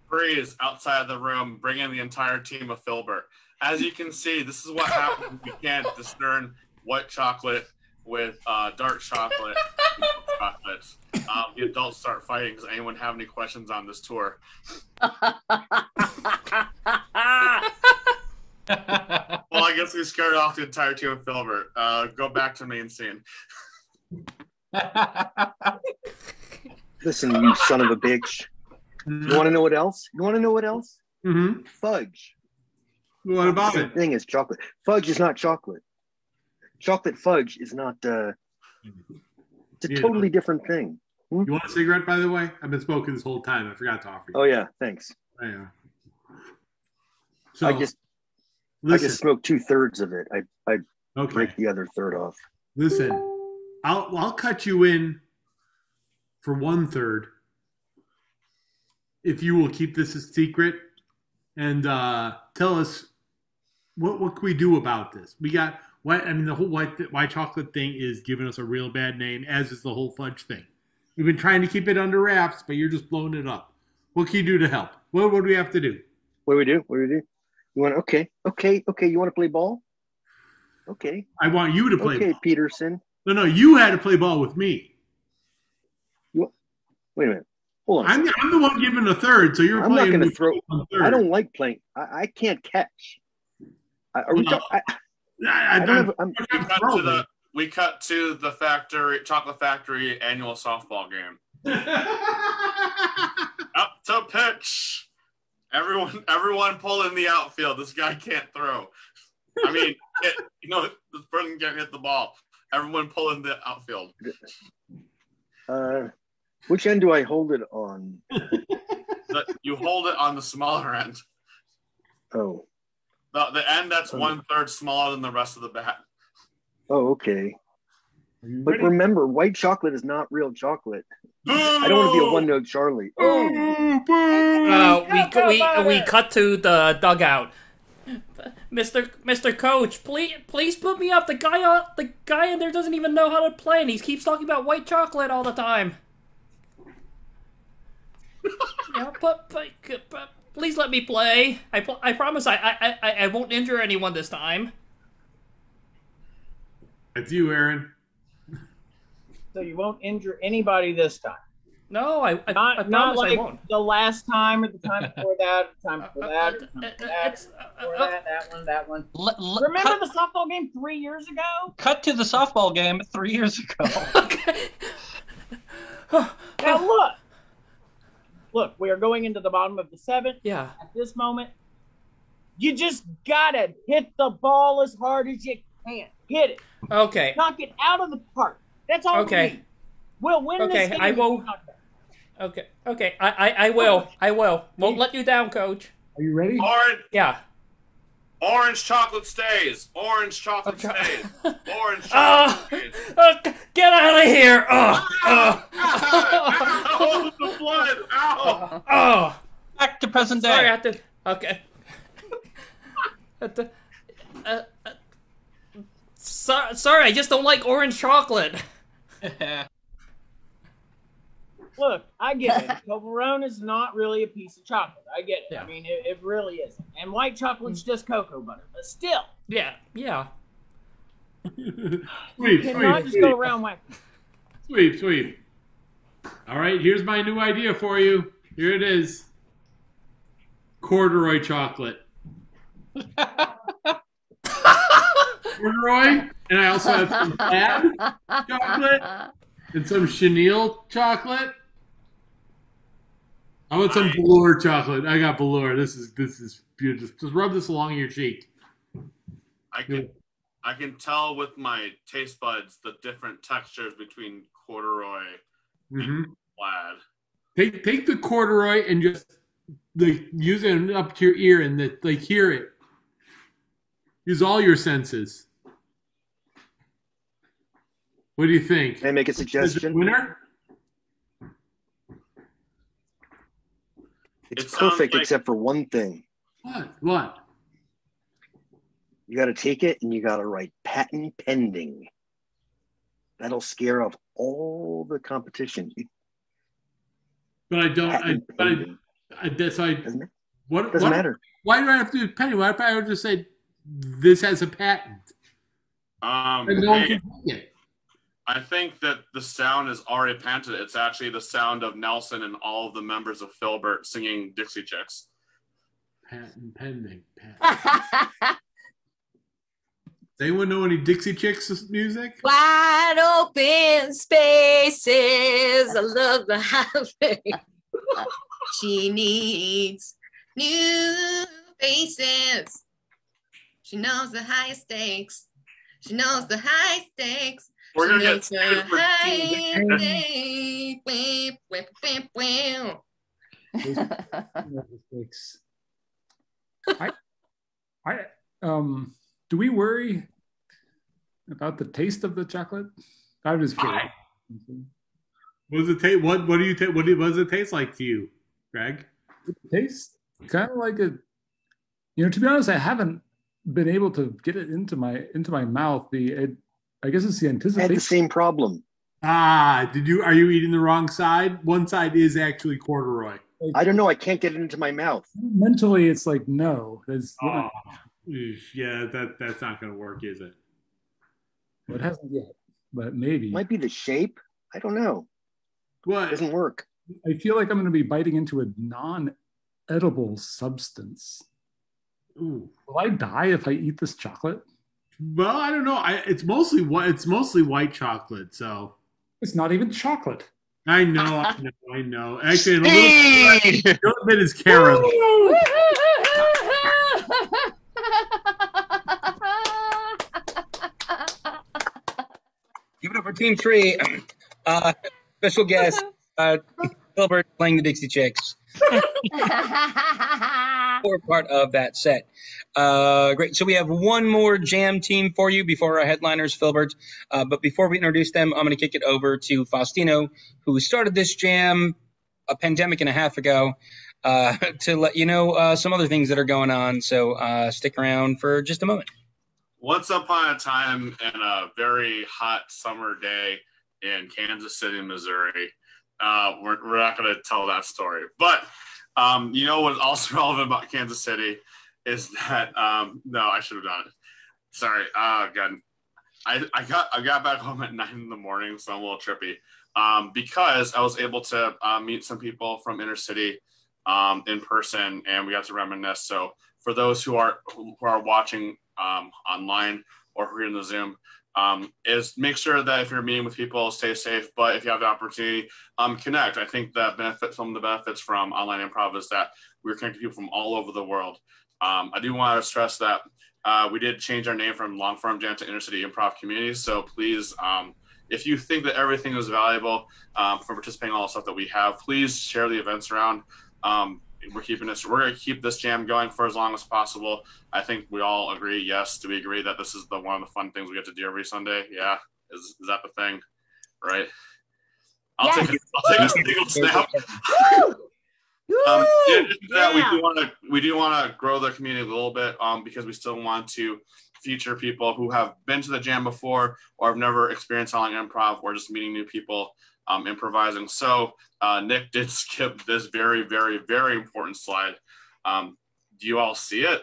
Breeze outside of the room, bringing the entire team of Filbert. As you can see, this is what happens when you can't discern white chocolate with uh, dark chocolate. and chocolate. Um, the adults start fighting. Does anyone have any questions on this tour? well, I guess we scared off the entire team of Filbert. Uh, go back to main scene. Listen, you son of a bitch. You want to know what else? You want to know what else? Mm-hmm. Fudge. What about the it? Thing is chocolate. Fudge is not chocolate. Chocolate fudge is not. uh It's a Yeah. totally different thing. You want a cigarette, by the way? I've been smoking this whole time. I forgot to offer you. Oh yeah, thanks. I So I just, I listen. just smoked two thirds of it. I, I Okay. break the other third off. Listen, I'll I'll cut you in for one third if you will keep this a secret and uh, tell us what what can we do about this. We got white. I mean, the whole white white chocolate thing is giving us a real bad name, as is the whole fudge thing. We've been trying to keep it under wraps, but you're just blowing it up. What can you do to help? What what do we have to do? What do we do? What do we do? You want? Okay, okay, okay. You want to play ball? Okay. I want you to play. Okay, ball. Peterson. No, no, you had to play ball with me. You, wait a minute. Hold on. I'm. I'm the one giving a third, so you're I'm not going to throw. I don't like playing. I, I can't catch. I, are we No. talk- I, I, I don't have. I'm, We cut, to the, we cut to the factory, chocolate factory annual softball game. Up to pitch. Everyone, everyone pull in the outfield. This guy can't throw. I mean, it, you know, this person can't hit the ball. Everyone pull in the outfield. uh, which end do I hold it on? The- you hold it on the smaller end. Oh, The, the end that's one third smaller than the rest of the bat. oh, okay. But remember, white chocolate is not real chocolate. I don't want to be a one note Charlie. Oh, Uh, we, we we cut to the dugout. Mr. Mr. Coach, please please put me up. The guy on the guy in there doesn't even know how to play, and he keeps talking about white chocolate all the time. yeah, but, but, but please let me play. I pl- I promise I, I I I won't injure anyone this time. It's you, Aaron. So you won't injure anybody this time. No, I, I, Not, I not like I won't. the last time or the time before that, the time before uh, uh, that, or the that, It's, that, that one, that one. L- l- Remember cut, the softball game three years ago? cut to the softball game three years ago. Now look, look, we are going into the bottom of the seventh. Yeah. At this moment, you just gotta hit the ball as hard as you can. Hit it. Okay. Knock it out of the park. That's all. Okay. We need. We'll win this Okay, game. I will- we knock it. Okay. Okay. I, I, I will. I will. Won't let you down, coach. Are you ready? Orange, Yeah. Orange chocolate stays. Orange chocolate stays. Orange ah, chocolate Oh, stays. oh, get out of here! Oh, oh, Ow! the blood! Ow! oh. Back to present day. Sorry, I have to. Okay. Have uh, uh, so, sorry, I just don't like orange chocolate. Look, I get it. Toblerone is not really a piece of chocolate. I get it. I mean, it, it really isn't. And white chocolate's mm. just cocoa butter. But still, Yeah, yeah. you Sweet, cannot sweet, just sweet. go around whacking. Sweet, sweet. All right, here's my new idea for you. Here it is. Corduroy chocolate. Corduroy, and I also have some Tad chocolate and some chenille chocolate. I want some velour chocolate. I got velour. This is this is beautiful. Just rub this along your cheek. I can I can tell with my taste buds the different textures between corduroy hmm plaid. Take take the corduroy and just like use it up to your ear and the, like hear it. Use all your senses. What do you think? Can I make a Is it suggestion? winner? It's It perfect like- except for one thing. What? What? You got to take it and you got to write patent pending. That'll scare off all the competition. But I don't. I, Patent but I, pending. I, that's I. Doesn't, What? doesn't what- matter. Why do I have to do penny? Why if I would just say this has a patent? Um, And no one can take it. I think that the sound is already patented. It's actually the sound of Nelson and all of the members of Filbert singing Dixie Chicks. Patent pending. Patent. Does anyone know any Dixie Chicks music? Wide open spaces. I love the highway. she needs new faces. She knows the high stakes. She knows the high stakes. We're gonna get. I, I, um, do we worry about the taste of the chocolate? I'm just kidding. What does it taste? What What do you ta- What, do, what does it taste like to you, Greg? It tastes kind of like a, you know, to be honest, I haven't been able to get it into my into my mouth. The it, I guess it's the anticipation. I had the same problem. Ah, did you? Are you eating the wrong side? One side is actually corduroy. I don't know. I can't get it into my mouth. Mentally, it's like no. That's Oh, yeah, that that's not going to work, is it? it hasn't yet, but maybe. Might be the shape. I don't know. What? Doesn't work. I feel like I'm going to be biting into a non-edible substance. Ooh. Will I die if I eat this chocolate? Well, I don't know. I, it's mostly white. It's mostly white chocolate. So It's not even chocolate. I know, I know, I know. Actually, a little, bit, a little bit is caramel. Give it up for Team Three. Uh, special guest, uh, Filbert playing the Dixie Chicks. Core part of that set. Uh, great. So we have one more jam team for you before our headliners, Filbert. Uh, but before we introduce them, I'm going to kick it over to Faustino, who started this jam a pandemic and a half ago, uh, to let you know uh, some other things that are going on. So uh, stick around for just a moment. Once upon a time, in a very hot summer day in Kansas City, Missouri, uh, we're, we're not going to tell that story. But um, you know what's also relevant about Kansas City is that um, no, I should have done it. Sorry. Oh God, I, I got I got back home at nine in the morning, so I'm a little trippy. um, because I was able to uh, meet some people from InterCity um, in person, and we got to reminisce. So for those who are who are watching um, online or who are in the Zoom, um, is make sure that if you're meeting with people, stay safe. But if you have the opportunity, um, connect. I think that benefit, some of the benefits from online improv is that we're connecting people from all over the world. Um, I do want to stress that uh, we did change our name from Long Form Jam to InterCity Improv Community. So please, um, if you think that everything is valuable um, for participating in all the stuff that we have, please share the events around. Um, we're keeping this. We're going to keep this jam going for as long as possible. I think we all agree. Yes, do we agree that this is the one of the fun things we get to do every Sunday? Yeah, is, is that the thing? Right. I'll Yes. take a, I'll take a single snap. Um, in addition to that, we do want to we do want to grow the community a little bit um, because we still want to feature people who have been to the jam before or have never experienced online improv or just meeting new people um, improvising. So uh, Nick did skip this very very very important slide. Um, do you all see it?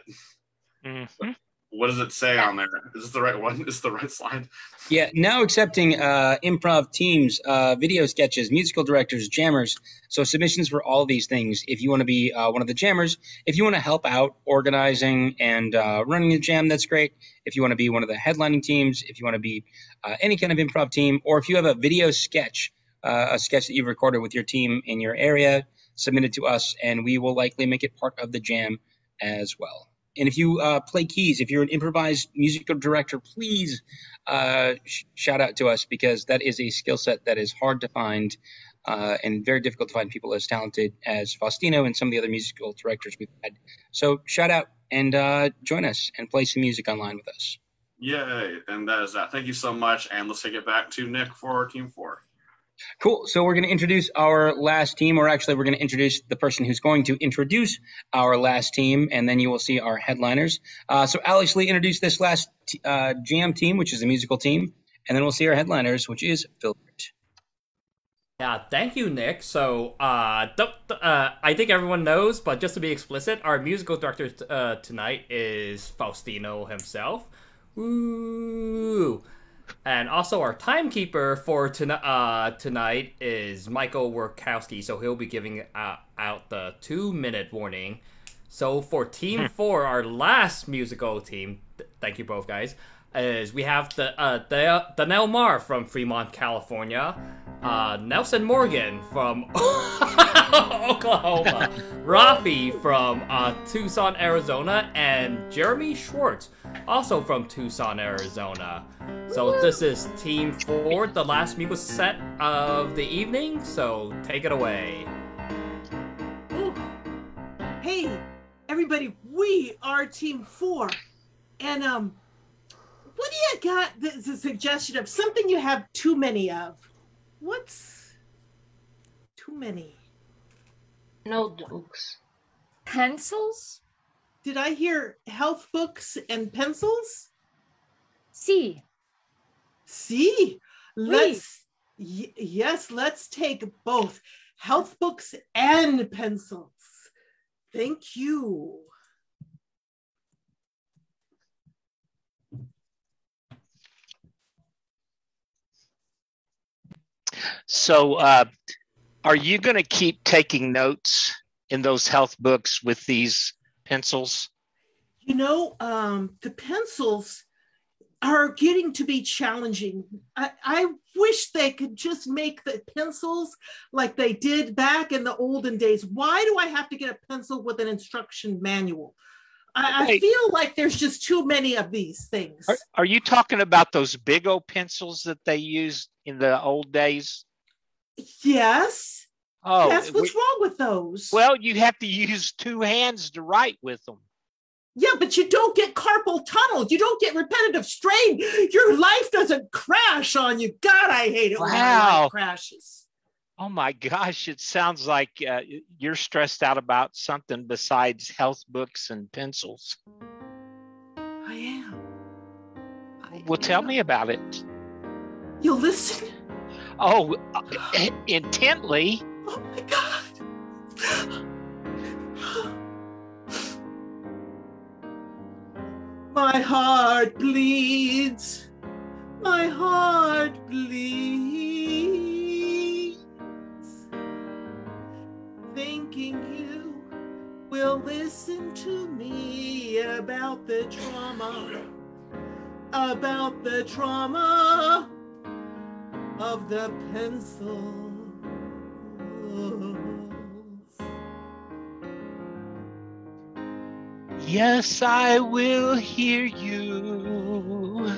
What does it say on there? Is this the right one? Is this the right slide? Yeah, now accepting uh, improv teams, uh, video sketches, musical directors, jammers. So submissions for all these things. If you want to be uh, one of the jammers, if you want to help out organizing and uh, running a jam, that's great. If you want to be one of the headlining teams, if you want to be uh, any kind of improv team, or if you have a video sketch, uh, a sketch that you've recorded with your team in your area, submit it to us, and we will likely make it part of the jam as well. And if you uh, play keys, if you're an improvised musical director, please uh, sh- shout out to us because that is a skill set that is hard to find uh, and very difficult to find people as talented as Faustino and some of the other musical directors we've had. So shout out and uh, join us and play some music online with us. Yay! And that is that. Thank you so much. And let's take it back to Nick for Team Four. Cool. So we're going to introduce our last team, or actually, we're going to introduce the person who's going to introduce our last team, and then you will see our headliners. Uh, so Alex Lee introduced this last t- uh, jam team, which is a musical team, and then we'll see our headliners, which is Phil. Yeah, thank you, Nick. So, uh, uh, I think everyone knows, but just to be explicit, our musical director t- uh, tonight is Faustino himself. Woo! And also, our timekeeper for ton- uh, tonight is Michael Wirkowski, so he'll be giving uh, out the two minute warning. So, for Team 4, our last musical team, th- thank you both guys, is we have the uh, the Danelle Mar from Fremont, California, uh, Nelson Morgan from Oklahoma, Rafi from uh, Tucson, Arizona, and Jeremy Schwartz, also from Tucson, Arizona. So this is Team Four, the last musical set of the evening. So take it away. Hey, everybody, we are Team Four. And, um, what do you got that's a suggestion of something you have too many of? What's too many? Notebooks. Pencils? Did I hear health books and pencils? See. See? Let's, y- yes, let's take both health books and pencils. Thank you. So, uh, are you going to keep taking notes in those health books with these pencils? You know, um, the pencils are getting to be challenging. I, I wish they could just make the pencils like they did back in the olden days. Why do I have to get a pencil with an instruction manual? I, I feel like there's just too many of these things. Are, are you talking about those big old pencils that they used in the old days? Yes. Oh, yes. What's we- wrong with those? Well, you have to use two hands to write with them. Yeah, but you don't get carpal tunnel. You don't get repetitive strain. Your life doesn't crash on you. God, I hate it when my life crashes. Oh my gosh, it sounds like uh, you're stressed out about something besides health books and pencils. I am. Well, tell me about it. You'll listen. Oh, uh, intently. Oh my God. My heart bleeds. My heart bleeds. Thinking you will listen to me about the trauma, about the trauma of the pencil. Yes, I will hear you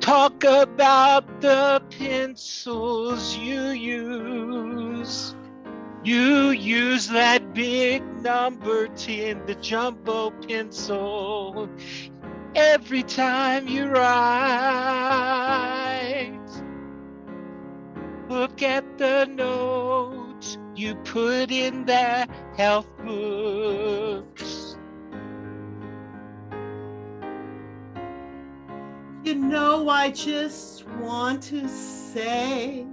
talk about the pencils you use. You use that big number 10, the jumbo pencil, every time you write. Look at the notes you put in the health books. You know, I just want to say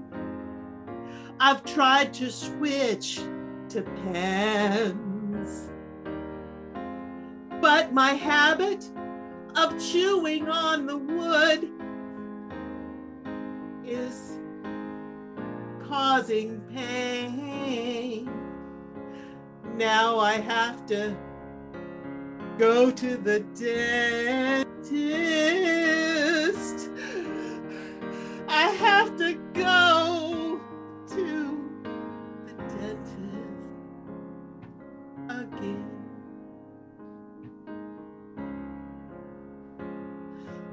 I've tried to switch to pens, but my habit of chewing on the wood is causing pain. Now I have to go to the dentist. I have to go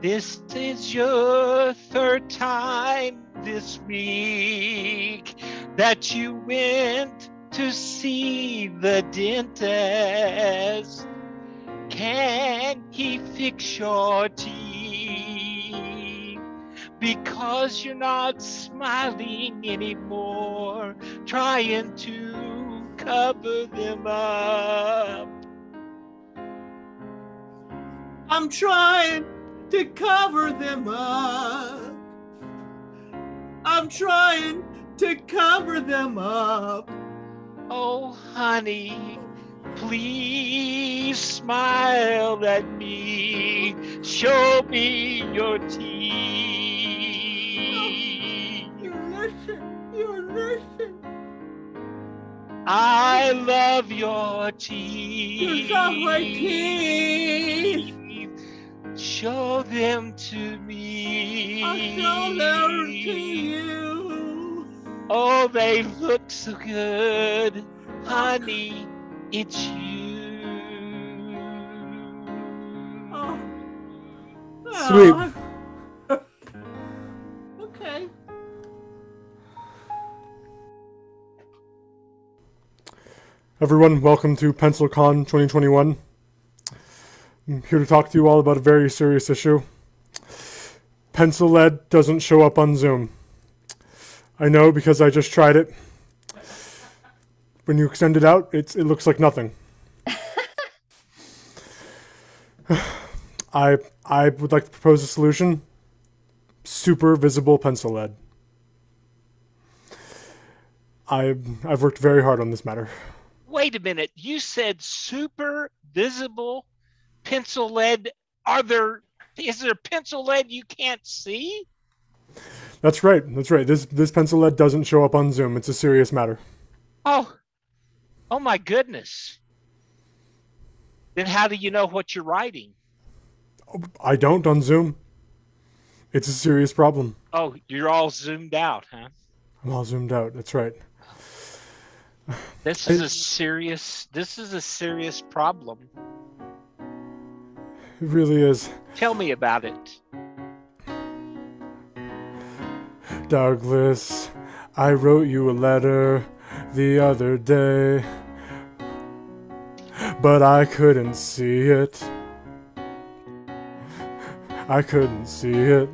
This is your third time this week that you went to see the dentist. Can he fix your teeth? Because you're not smiling anymore, trying to cover them up. I'm trying to cover them up. I'm trying to cover them up. Oh, honey, please smile at me. Show me your teeth. I love your teeth. You love my teeth. Show them to me. I'll show them to you. Oh, they look so good. Honey, it's you. Oh. Sweet. Oh. okay. Everyone, welcome to PencilCon 2021. I'm here to talk to you all about a very serious issue. Pencil lead doesn't show up on Zoom. I know because I just tried it. When you extend it out, it looks like nothing. I I would like to propose a solution. Super visible pencil lead. I I've worked very hard on this matter. Wait a minute. You said super visible pencil lead. Are there is there pencil lead you can't see? That's right. That's right. This this pencil lead doesn't show up on Zoom. It's a serious matter. Oh. Oh my goodness. Then how do you know what you're writing? I don't on Zoom. It's a serious problem. Oh, you're all zoomed out, huh? I'm all zoomed out. That's right. This is a serious this is a serious problem. It really is. Tell me about it. Douglas, I wrote you a letter the other day, but I couldn't see it. I couldn't see it.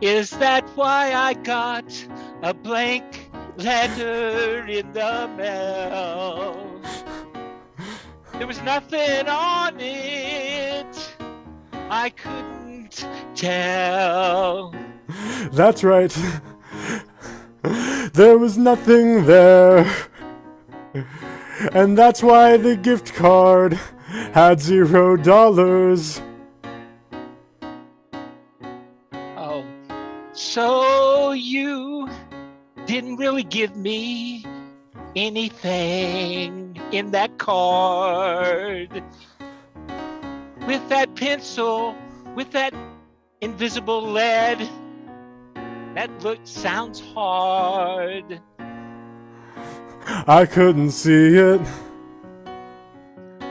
Is that why I got a blank letter in the mail? There was nothing on it. I couldn't tell. That's right. There was nothing there. And that's why the gift card had zero dollars. Oh, so you didn't really give me anything in that card. With that pencil, with that invisible lead, that look sounds hard. I couldn't see it.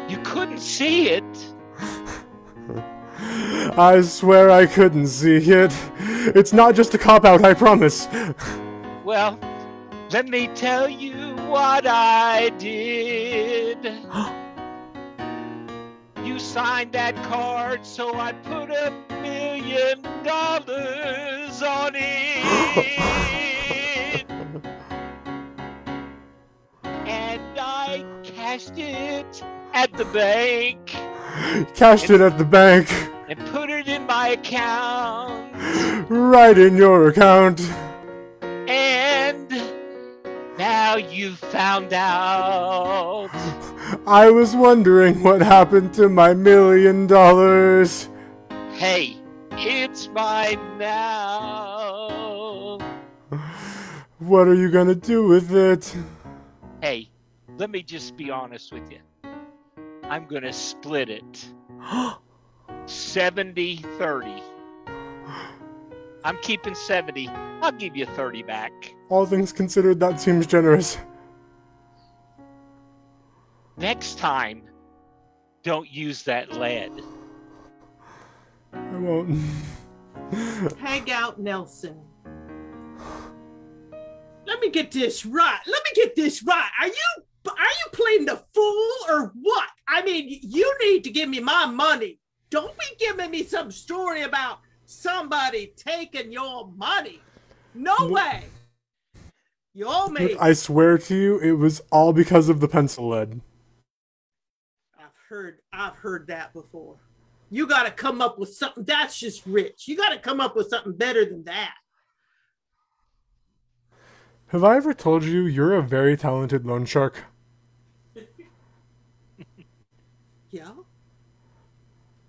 You couldn't see it. I swear I couldn't see it. It's not just a cop out, I promise. Well, let me tell you what I did. you signed that card, so I put a million dollars on it. and I cashed it at the bank Cashed it at the bank. and put it in my account. Right in your account. And now you found out. I was wondering what happened to my million dollars. Hey, it's mine now. What are you gonna do with it? Hey, let me just be honest with you. I'm going to split it 70 30. I'm keeping 70. I'll give you 30 back. All things considered, that seems generous. Next time, don't use that lead. I won't. Hang out, Nelson. Let me get this right. Let me get this right. Are you are you playing the fool or what? I mean, you need to give me my money. Don't be giving me some story about somebody taking your money. No way. You owe me. I swear to you, it was all because of the pencil lead. I've heard I've heard that before. You got to come up with something that's just rich. You got to come up with something better than that. Have I ever told you you're a very talented loan shark? Yeah.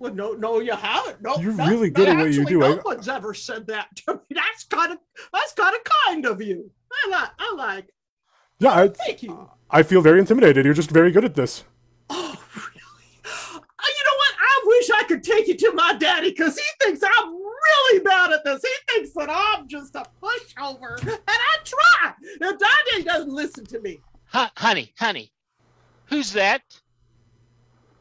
Well, no, no, you haven't. No, You're no, really good at what you do. No I- one's ever said that to me. That's kind of that's kind of kind of you. I like. I like. Yeah, I, Thank you. I feel very intimidated. You're just very good at this. Oh, Uh, You know what? I wish I could take you to my daddy because he thinks I'm really bad at this. He thinks that I'm just a pushover, and I try. And daddy doesn't listen to me. Huh, honey, honey, who's that?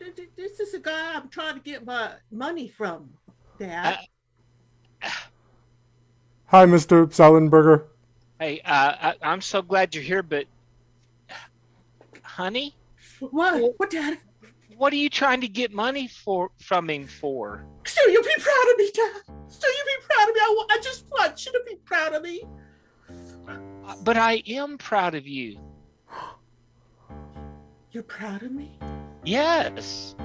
Th- th- This is a guy I'm trying to get my money from, Dad. Hi, Mr. Salenberger. Hey, uh, I, I'm so glad you're here, but honey, what? What, Dad? What are you trying to get money for from him for? So you'll be proud of me, Dad. So you'll be proud of me. I, I just want you to be proud of me. But I am proud of you. You're proud of me? Yes.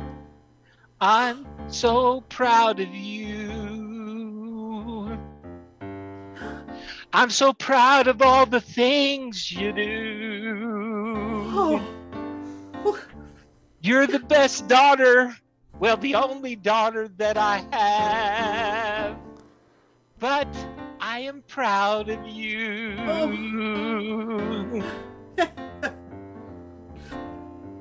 I'm so proud of you. I'm so proud of all the things you do. Oh. You're the best daughter. Well, the only daughter that I have. But I am proud of you. Oh.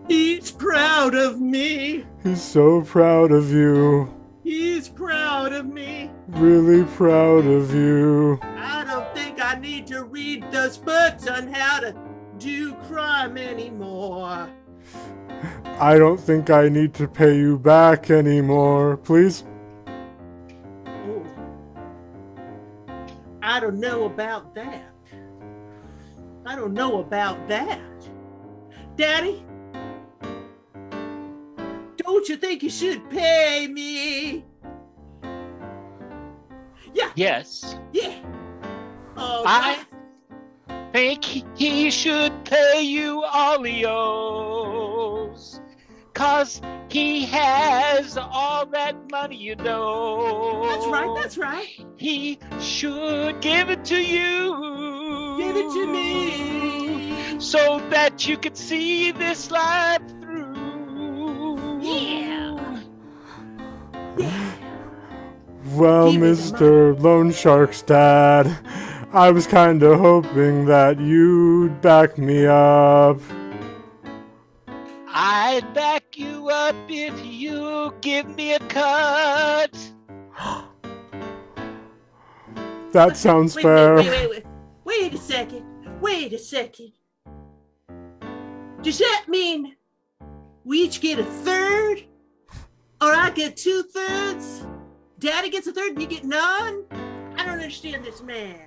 He's proud of me. He's so proud of you. He's proud of me. Really proud of you. I don't think I need to read those books on how to do crime anymore. I don't think I need to pay you back anymore. Please? Oh. I don't know about that. I don't know about that. Daddy, don't you think you should pay me? Yeah, Yes. yeah. Oh, I think he should pay you owes. Cause he has all that money, you know. That's right, that's right. He should give it to you. Give it to me. So that you could see this life through. Yeah. Well, Mr. Loan Shark's dad, I was kinda hoping that you'd back me up. I'd back you up if you give me a cut. That sounds Wait, fair. wait, wait, wait, wait. Wait a second. Wait a second. Does that mean we each get a third? Or I get two thirds? Daddy gets a third and you get none? I don't understand this math.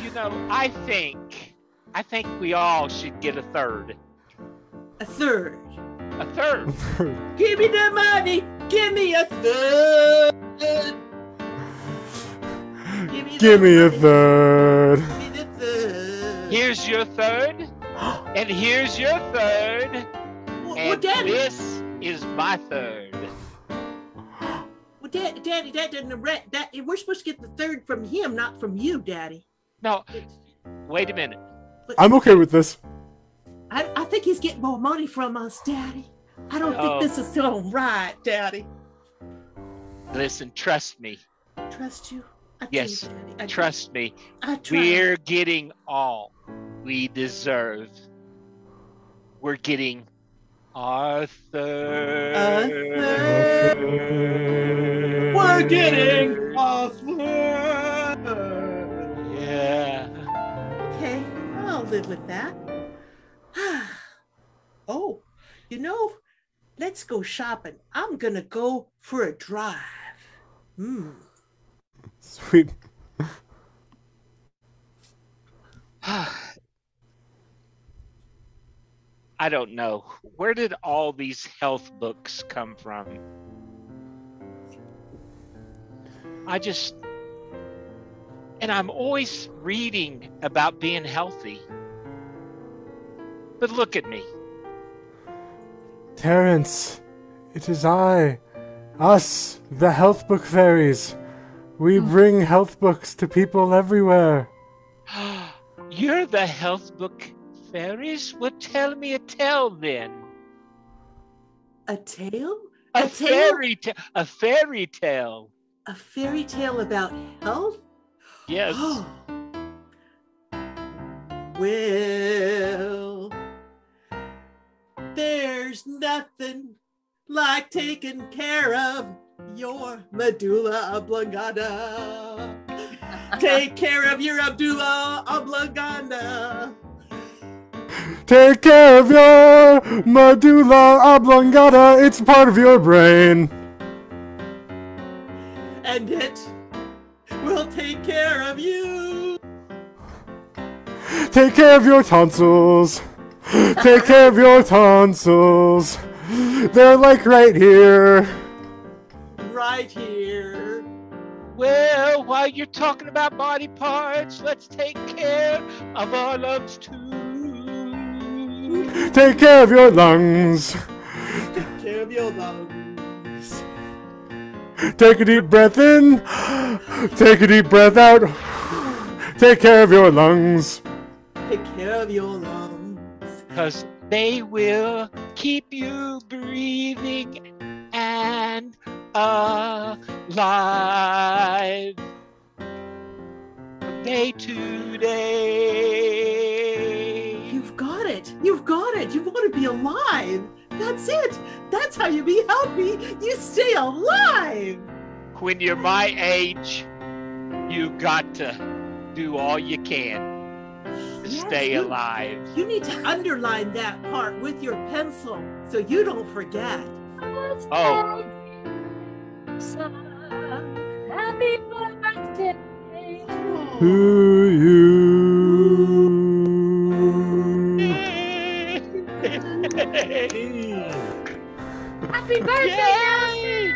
You know, I think, I think we all should get a third. A third. A third. Give me the money. Give me a third. Give me a third. Here's your third, and here's your third, and Daddy- this is my third. Well, Dad, Daddy, that doesn't re- that we're supposed to get the third from him, not from you, Daddy. No, wait a minute. I'm okay with this. I, I think he's getting more money from us, Daddy. I don't Oh. think this oh. is still right, Daddy. Listen, trust me. Trust you. I do, Yes, Daddy. I do. trust me. I try. We're getting all we deserve. We're getting our third. We're getting a third. Yeah. Okay, I'll live with that. oh, you know, let's go shopping. I'm gonna go for a drive. Hmm. Sweet. I don't know. Where did all these health books come from? I just. And I'm always reading about being healthy. But look at me. Terence, it is I, us, the health book fairies. We hmm. bring health books to people everywhere. You're the health book fairies? Well, tell me a tale then. A tale? A, A tale? fairy tale. A fairy tale. A fairy tale about health? Yes. Well, there's nothing like taking care of your medulla oblongata. Take care of your medulla oblongata. Take care of your medulla oblongata. It's part of your brain. and it will take care of you. Take care of your tonsils. Take care of your tonsils. They're like right here. Right here. Well, while you're talking about body parts, let's take care of our lungs too. Take care of your lungs. Take care of your lungs. Take a deep breath in. Take a deep breath out. Take care of your lungs. Take care of your lungs. Because they will keep you breathing and alive. From day to day. You've got it. You've got it. You want to be alive. That's it. That's how you be healthy. You stay alive. When you're my age, you got to do all you can to Yes, stay you- alive. You need to underline that part with your pencil so you don't forget. Oh, Happy birthday. To you. Happy birthday,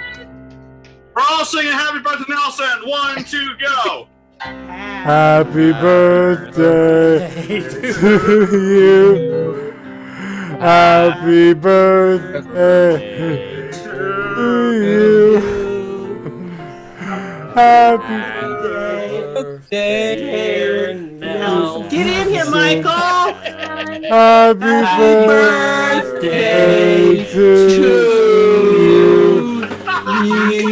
We're all singing Happy Birthday, Nelson. One, two, go. Happy birthday to you. Happy birthday to you. Happy birthday. Get in here, Michael. Happy, Happy birthday, birthday to, to you. you.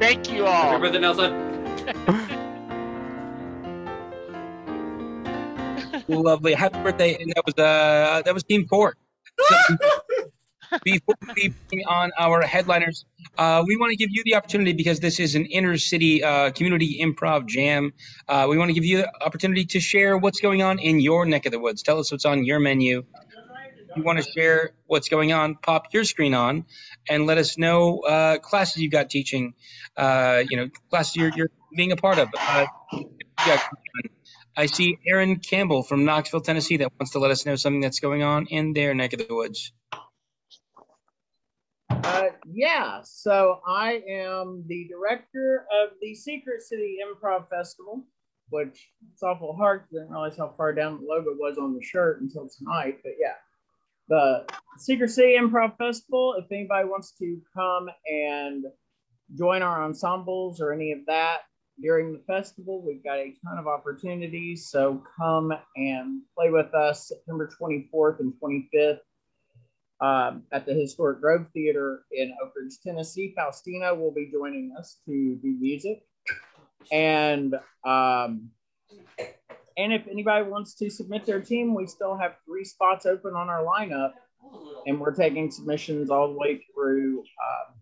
Thank you all. Happy birthday, Nelson. Lovely. Happy birthday. And that was uh that was team four. Before we bring on our headliners, uh, we want to give you the opportunity because this is an InterCity uh, community improv jam. Uh, we want to give you the opportunity to share what's going on in your neck of the woods. Tell us what's on your menu. You want to share what's going on, pop your screen on and let us know uh, classes you've got teaching, uh, you know, classes you're, you're being a part of. Uh, I see Aaron Campbell from Knoxville, Tennessee, that wants to let us know something that's going on in their neck of the woods. Yeah, so I am the director of the Secret City Improv Festival, which it's awful hard. I didn't realize how far down the logo was on the shirt until tonight. But yeah, the Secret City Improv Festival. If anybody wants to come and join our ensembles or any of that during the festival, we've got a ton of opportunities. So come and play with us September 24th and 25th um, at the Historic Grove Theater in Oak Ridge, Tennessee. Faustino will be joining us to do music. And um, and if anybody wants to submit their team, we still have three spots open on our lineup, and we're taking submissions all the way through um,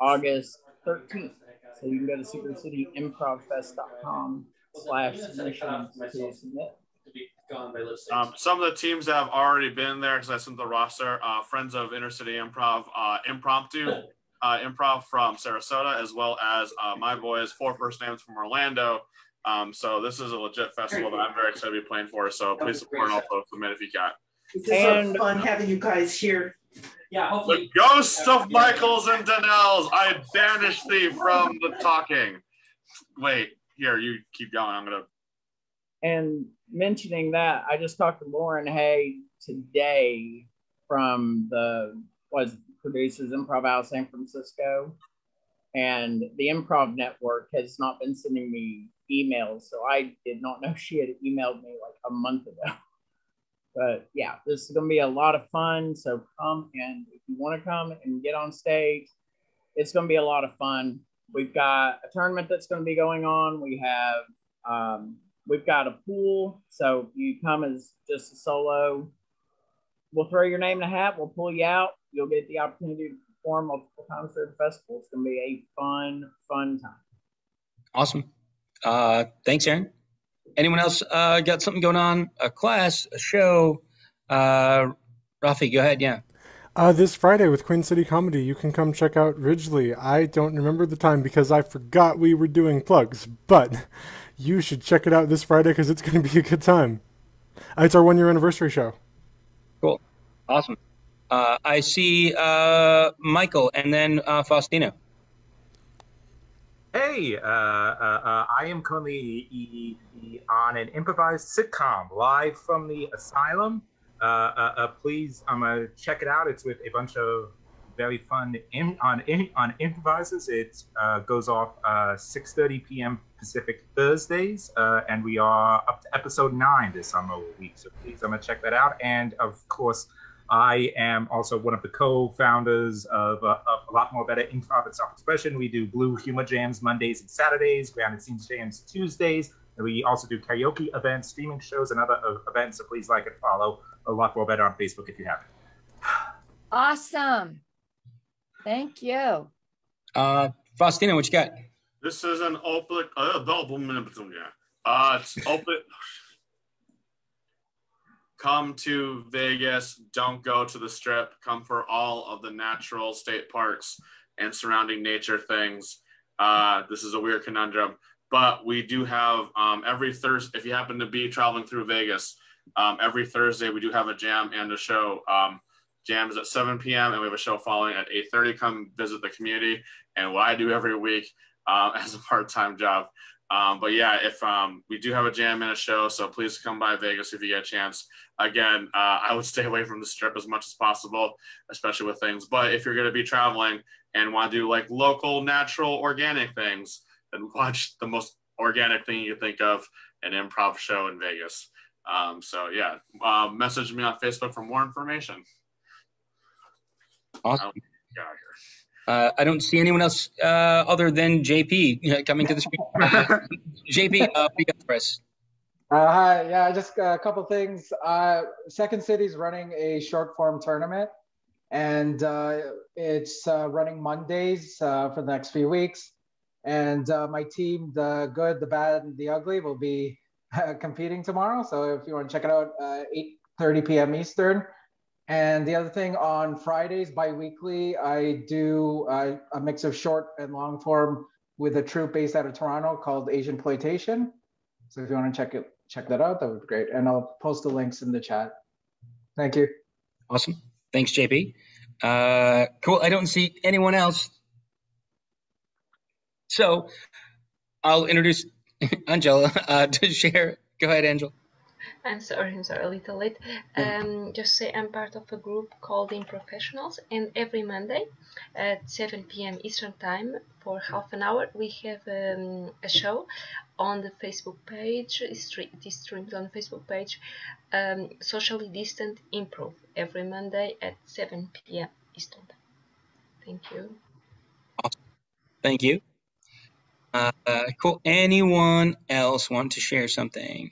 August 13th. So you can go to secretcityimprovfest.com slash submissions to submit. Um, some of the teams that have already been there because I sent the roster. Uh, Friends of InterCity Improv, uh, Impromptu uh, Improv from Sarasota, as well as uh, my boys, four first names from Orlando. Um, so this is a legit festival that I'm very excited to be playing for. So please support and also submit if you can. This is so fun having you guys here. Yeah, hopefully. The ghost of Michaels and Donnells, I banish thee from the talking. Wait, here, you keep going. I'm gonna. And mentioning that, I just talked to Lauren Hay today from the was producers Improv out of San Francisco, and the Improv Network has not been sending me emails, so I did not know she had emailed me like a month ago. But yeah, this is going to be a lot of fun. So come and if you want to come and get on stage, it's going to be a lot of fun. We've got a tournament that's going to be going on. We have um, we've got a pool. So if you come as just a solo, we'll throw your name in a hat. We'll pull you out. You'll get the opportunity to perform multiple times through the festival. It's going to be a fun, fun time. Awesome. Uh, thanks, Aaron. Anyone else uh, got something going on? A class, a show? Uh, Rafi, go ahead. Yeah. Uh, this Friday with Queen City Comedy, you can come check out Ridgely. I don't remember the time because I forgot we were doing plugs, but you should check it out this Friday because it's going to be a good time. Uh, It's our one year anniversary show. Cool. Awesome. Uh, I see uh, Michael and then uh, Faustino. Hey, uh, uh, uh, I am currently e- e- on an improvised sitcom live from the asylum. Uh, uh, uh, please, I'm gonna check it out. It's with a bunch of very fun in, on on improvisers. It uh, goes off uh, 6:30 p.m. Pacific Thursdays, uh, and we are up to episode nine this summer week. So please, I'm gonna check that out. And of course, I am also one of the co-founders of, uh, of a lot more better improv and self-expression. We do Blue Humor Jams Mondays and Saturdays, Grounded Scenes Jams Tuesdays, and we also do karaoke events, streaming shows, and other uh, events. So please like and follow a lot more better on Facebook if you haven't. Awesome. Thank you. Uh, Faustino, what you got? This is an open. Uh, uh, it's open. Come to Vegas. Don't go to the strip. Come for all of the natural state parks and surrounding nature things. Uh, this is a weird conundrum, but we do have um, every Thursday. If you happen to be traveling through Vegas, um, every Thursday we do have a jam and a show. Um, jam is at 7 p.m. and we have a show following at 8:30. Come visit the community and what I do every week um, as a part-time job. Um, but yeah, if um, we do have a jam and a show, so please come by Vegas if you get a chance. Again, uh, I would stay away from the strip as much as possible, especially with things. But if you're going to be traveling and want to do like local, natural, organic things, then watch the most organic thing you think of an improv show in Vegas. Um, so yeah, uh, message me on Facebook for more information. Awesome. Get out of here. Uh, I don't see anyone else uh, other than JP uh, coming to the screen. JP, uh, what do you got for us? Uh, hi, yeah, just a couple things. Uh, Second City's running a short form tournament, and uh, it's uh, running Mondays uh, for the next few weeks. And uh, my team, the good, the bad, and the ugly, will be uh, competing tomorrow. So if you want to check it out, uh, 8:30 p.m. Eastern. And the other thing on Fridays bi-weekly, I do uh, a mix of short and long form with a troupe based out of Toronto called Asian Ploitation. So if you want to check it, check that out, that would be great. And I'll post the links in the chat. Thank you. Awesome. Thanks, JP. Uh, cool. I don't see anyone else. So I'll introduce Angela uh, to share. Go ahead, Angela. I'm sorry, I'm sorry, a little late. Um, just say I'm part of a group called In Professionals, and every Monday at 7 p.m. Eastern Time for half an hour we have um, a show on the Facebook page. It is streamed on the Facebook page, um, Socially Distant Improv, every Monday at 7 p.m. Eastern Time. Thank you. Thank you. Uh, uh, cool. Anyone else want to share something?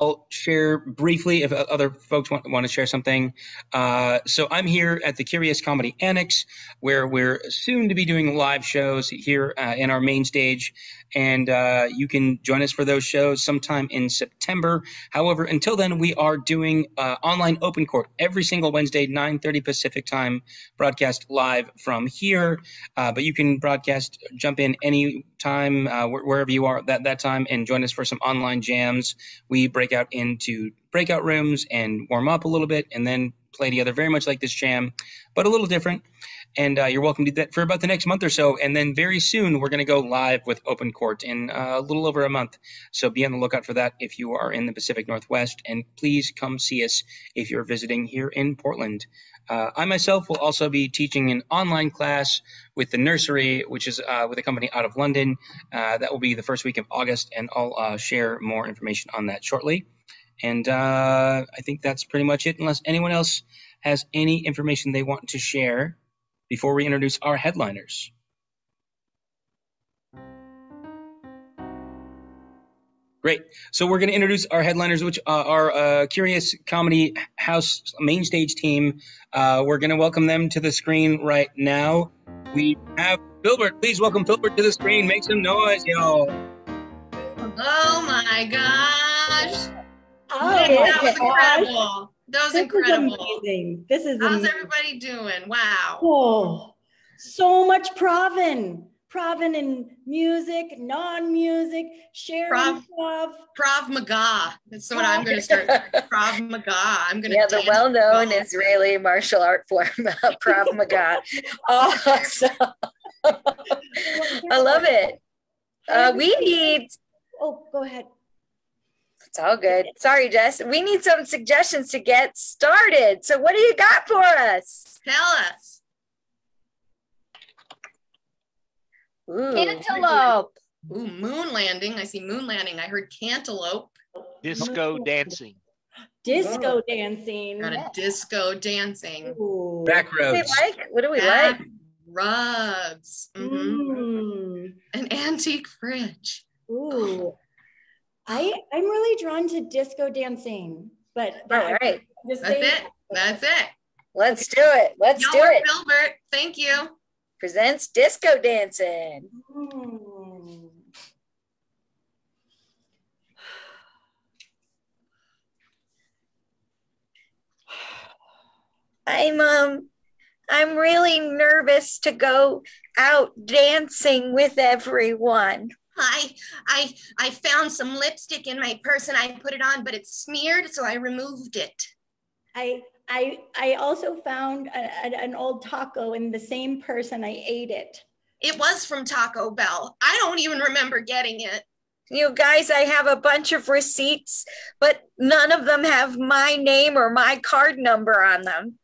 I'll share briefly if other folks want, want to share something. Uh, so I'm here at the Curious Comedy Annex, where we're soon to be doing live shows here uh, in our main stage, and uh, you can join us for those shows sometime in September. However, until then, we are doing uh, online open court every single Wednesday, 9:30 Pacific time, broadcast live from here. Uh, but you can broadcast, jump in any time uh, wh- wherever you are that that time, and join us for some online jams. We break out into breakout rooms and warm up a little bit, and then play together, very much like this jam, but a little different. And uh, you're welcome to do that for about the next month or so. And then very soon, we're going to go live with Open Court in uh, a little over a month. So be on the lookout for that if you are in the Pacific Northwest. And please come see us if you're visiting here in Portland. Uh, I myself will also be teaching an online class with the nursery, which is uh, with a company out of London. Uh, that will be the first week of August, and I'll uh, share more information on that shortly. And uh, I think that's pretty much it, unless anyone else has any information they want to share before we introduce our headliners. Great. So we're going to introduce our headliners, which uh, are uh, Curious Comedy House main stage team. Uh, we're going to welcome them to the screen right now. We have Filbert. Please welcome Filbert to the screen. Make some noise, y'all. Oh my gosh. Oh Man, my that was gosh. incredible. That was This is incredible. amazing. This is How's amazing. everybody doing? Wow. Oh, so much Provin. Provin in music, non-music, sharing Prov- Prov. Maga. That's what I'm going to start. Krav Maga. I'm going to Yeah, the well-known Israeli martial art form, Krav Maga. Awesome. I love it. Uh, we need. Oh, go ahead. It's all good. Sorry, Jess. We need some suggestions to get started. So, what do you got for us? Tell us. Ooh. Cantaloupe. Ooh, moon landing. I see moon landing. I heard cantaloupe. Disco dancing. Disco dancing. Got a disco dancing. Back What do we like? What do we Back like? Rugs. Mhm. An antique fridge. Ooh. I I'm really drawn to disco dancing, but All right. That's say- it. That's it. Let's do it. Let's Y'all do are it. Filbert. Thank you. Presents disco dancing. Hmm. I'm um I'm really nervous to go out dancing with everyone. I I I found some lipstick in my purse and I put it on, but it's smeared, so I removed it. I I I also found a, a- an old taco in the same purse and I ate it. It was from Taco Bell. I don't even remember getting it. You guys, I have a bunch of receipts, but none of them have my name or my card number on them.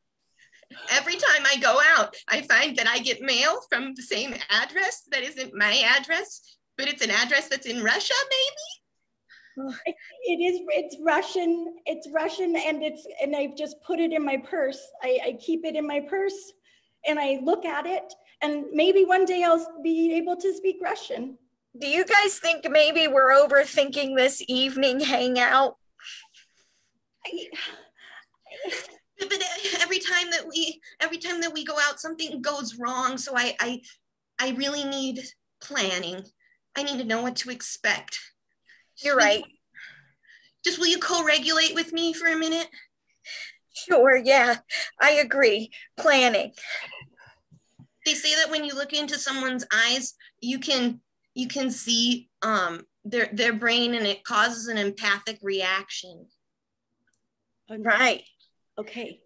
Every time I go out, I find that I get mail from the same address that isn't my address, but it's an address that's in Russia, maybe? It is it's Russian, it's Russian and it's and I've just put it in my purse. I, I keep it in my purse and I look at it and maybe one day I'll be able to speak Russian. do you guys think maybe we're overthinking this evening hangout? But uh, every time that we every time that we go out, something goes wrong. So I I I really need planning. I need to know what to expect. You're right. Just will you co-regulate with me for a minute? Sure, yeah, I agree. Planning. They say that when you look into someone's eyes, you can you can see um their their brain and it causes an empathic reaction. Right. Okay.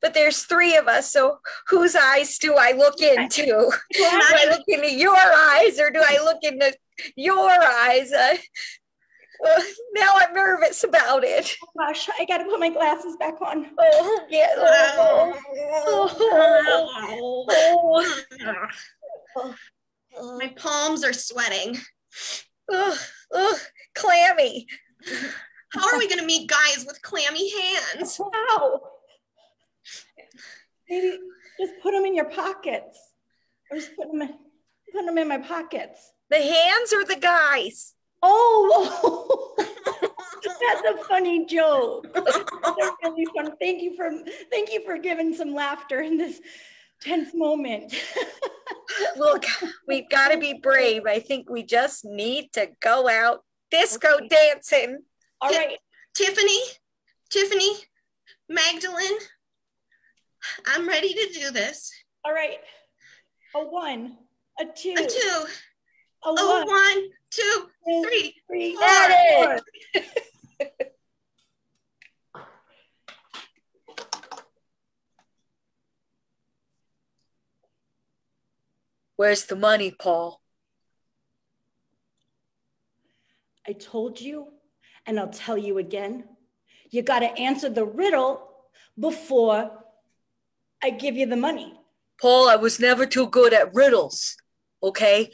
But there's three of us, so whose eyes do I look into? do I look into your eyes or do I look into your eyes? Uh, uh, now I'm nervous about it. Oh gosh, I gotta put my glasses back on. Oh, yeah. Oh. My palms are sweating. Ugh, ugh, clammy. How are we going to meet guys with clammy hands? How? Maybe just put them in your pockets, or just put them in, put them in my pockets. The hands or the guys? Oh, that's a funny joke. That's really fun. Thank you for thank you for giving some laughter in this tense moment. Look, we've got to be brave. I think we just need to go out disco dancing. All right. Tiffany, Tiffany, Magdalene, I'm ready to do this. All right. A one, a two, A two, a a one, one, two, three, three. four. Got it. Where's the money, Paul? I told you, and I'll tell you again. You got to answer the riddle before I give you the money. Paul, I was never too good at riddles, okay?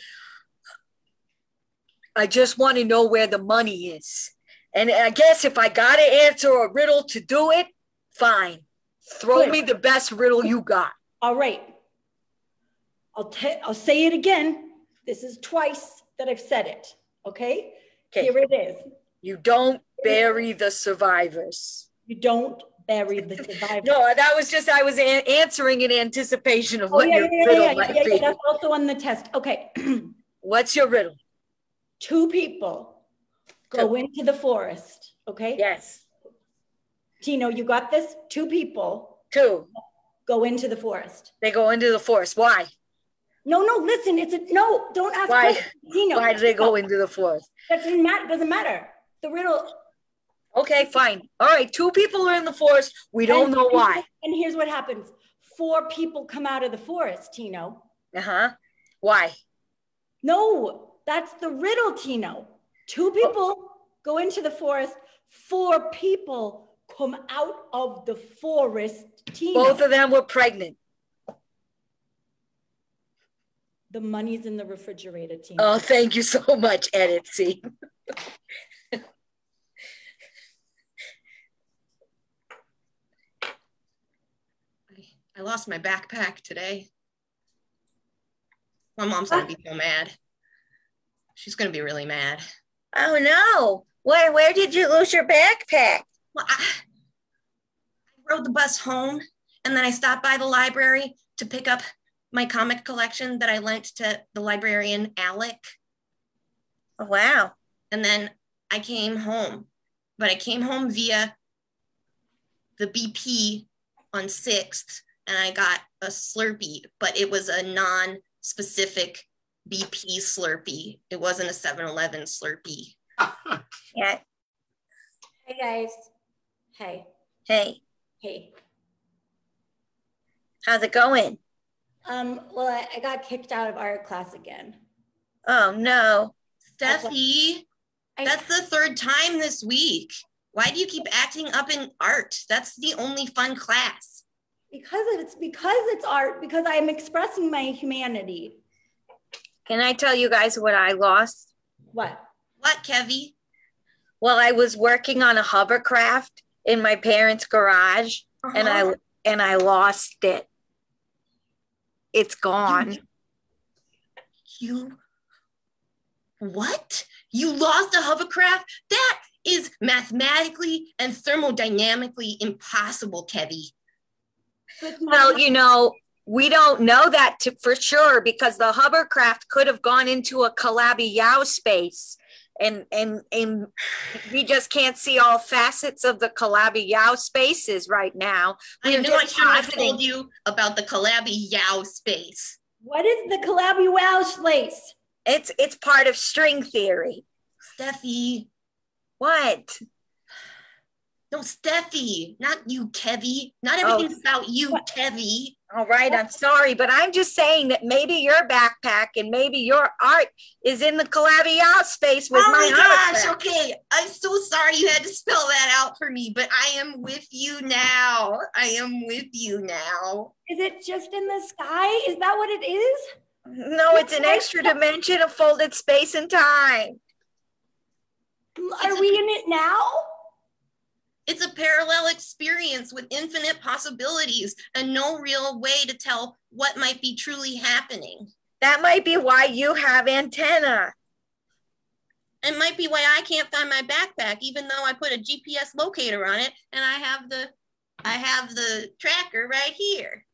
I just want to know where the money is. And I guess if I got to answer a riddle to do it, fine. Throw me the best riddle you got. All right. I'll te- I'll say it again. This is twice that I've said it. Okay? Okay. Here it is. You don't bury the survivors. You don't bury the survivors. No, that was just, I was a- answering in anticipation of Oh, what yeah, your yeah, riddle yeah, might yeah, yeah. That's also on the test. Okay. What's your riddle? Two people go into the forest. Okay. Yes. Tino, you got this? Two people. Two. Go into the forest. They go into the forest. Why? No, no, listen, it's a no, don't ask Why? Tino. Why do they go into the forest? Doesn't matter, doesn't matter. The riddle. Okay, fine. All right, two people are in the forest. We don't And- know why. And here's what happens. Four people come out of the forest, Tino. Uh-huh. Why? No, that's the riddle, Tino. Two people go into the forest, four people come out of the forest, Tino. Both of them were pregnant. The money's in the refrigerator, Tino. Oh, thank you so much, Edit C. I lost my backpack today. My mom's gonna be so mad. She's gonna be really mad. Oh no. Where where did you lose your backpack? Well, I, I rode the bus home and then I stopped by the library to pick up my comic collection that I lent to the librarian Alec. Oh, wow. And then I came home, but I came home via the BP on 6th and I got a Slurpee, but it was a non specific BP Slurpee. It wasn't a 7 Eleven Slurpee. Yeah. Hey guys. Hey. Hey, Hey. how's it going? Um, well, I, I got kicked out of art class again. Oh no. Steffi, that's the third time this week. Why do you keep acting up in art? That's the only fun class. Because it's because it's art, because I'm expressing my humanity. Can I tell you guys what I lost? What? What, Kevy? Well, I was working on a hovercraft in my parents' garage and I Uh-huh. and I lost it. It's gone. You What? You lost a hovercraft? That is mathematically and thermodynamically impossible, Kevy. Well, you know, we don't know that to, for sure because the hovercraft could have gone into a Calabi Yau space. And, and and we just can't see all facets of the Calabi Yau spaces right now. I We're know I shouldn't have told you about the Calabi Yau space. What is the Calabi Wow space? It's it's part of string theory. Steffi. What? No, Steffi, not you, Kevy. Not Oh. everything's about you, Kevy. All right, I'm sorry, but I'm just saying that maybe your backpack and maybe your art is in the Calabi Yau space with my. oh my, my gosh, okay. I'm so sorry you had to spell that out for me, but I am with you now. I am with you now. Is it just in the sky? Is that what it is? No, it's an extra dimension of folded space and time. Are we in it now? It's a parallel experience with infinite possibilities and no real way to tell what might be truly happening. That might be why you have antenna. It might be why I can't find my backpack, even though I put a GPS locator on it and I have the I have the tracker right here.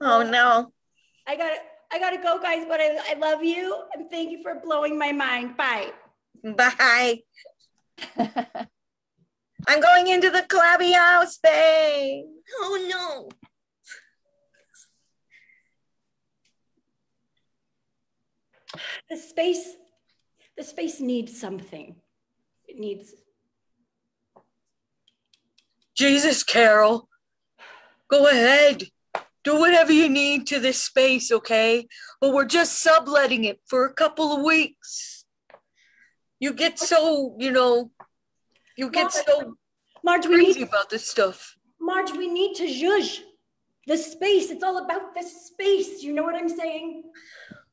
Oh no. I got to I gotta go, guys. But I, I love you and thank you for blowing my mind. Bye. Bye. I'm going into the Calabi Yau space. Oh no. The space, the space needs something. It needs. Jesus, Carol. Go ahead. Do whatever you need to this space, okay? But we're just subletting it for a couple of weeks. You get so, you know, you get so Marge, we crazy need, about this stuff. Marge, we need to zhuzh. The space. It's all about the space. You know what I'm saying?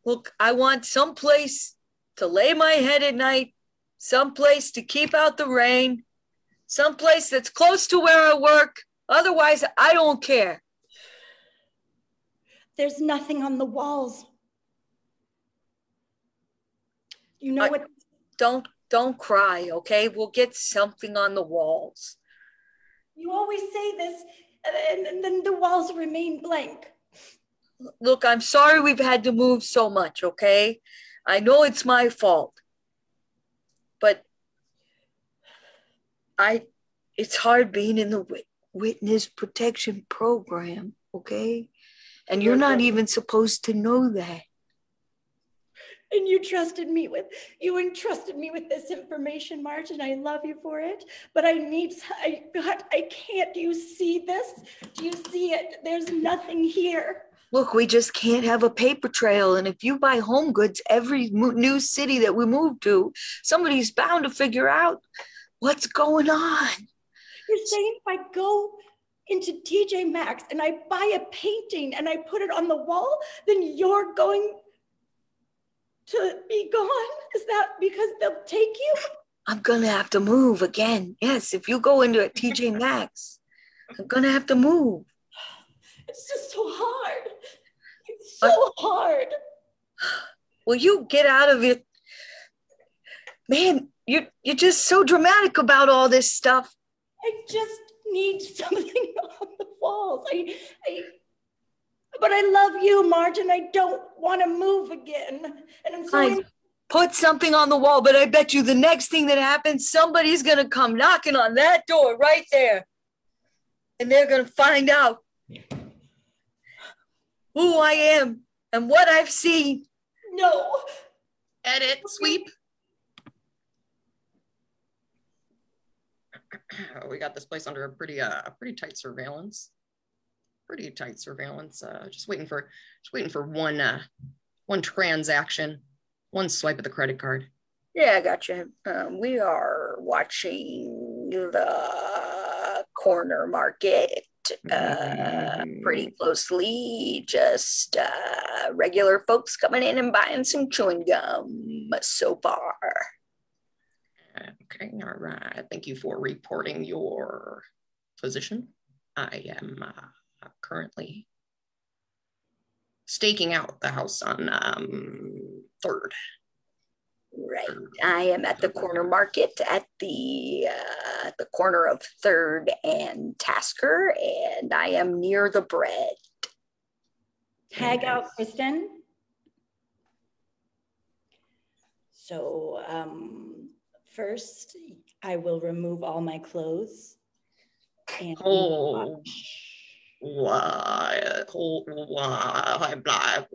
Look, I want some place to lay my head at night, some place to keep out the rain, some place that's close to where I work. Otherwise, I don't care. There's nothing on the walls. You know I- what? Don't don't cry, okay? We'll get something on the walls. You always say this, and, and then the walls remain blank. Look, I'm sorry we've had to move so much, okay? I know it's my fault. But I it's hard being in the witness protection program, okay? And you're not even supposed to know that. And you trusted me with you entrusted me with this information, Marge, and I love you for it. But I need I God, I can't. Do you see this? Do you see it? There's nothing here. Look, we just can't have a paper trail. And if you buy home goods, every new city that we move to, somebody's bound to figure out what's going on. You're saying if I go into TJ Maxx and I buy a painting and I put it on the wall, then you're going to be gone? Is that because they'll take you? I'm gonna have to move again. Yes, if you go into a TJ Maxx, I'm gonna have to move. It's just so hard. It's so hard. Will you get out of it? Man, you you're just so dramatic about all this stuff. I just need something on the walls. I, I, but I love you, Marge, and I don't want to move again. And I'm so Fine. Put something on the wall, but I bet you the next thing that happens, somebody's gonna come knocking on that door right there. And they're gonna find out who I am and what I've seen. no. Edit, sweep. we got this place under a pretty uh pretty tight surveillance. Pretty tight surveillance. Uh just waiting for just waiting for one uh one transaction, one swipe of the credit card. Yeah, I got you. Um, we are watching the corner market uh, pretty closely. Just uh, regular folks coming in and buying some chewing gum so far. Okay, all right. Thank you for reporting your position. I am uh, currently staking out the house on um, third. Right. I am at the corner market at the uh, the corner of Third and Tasker, and I am near the bread. Tag out Kristen. So um, first, I will remove all my clothes. And Oh, why? Oh? Blah.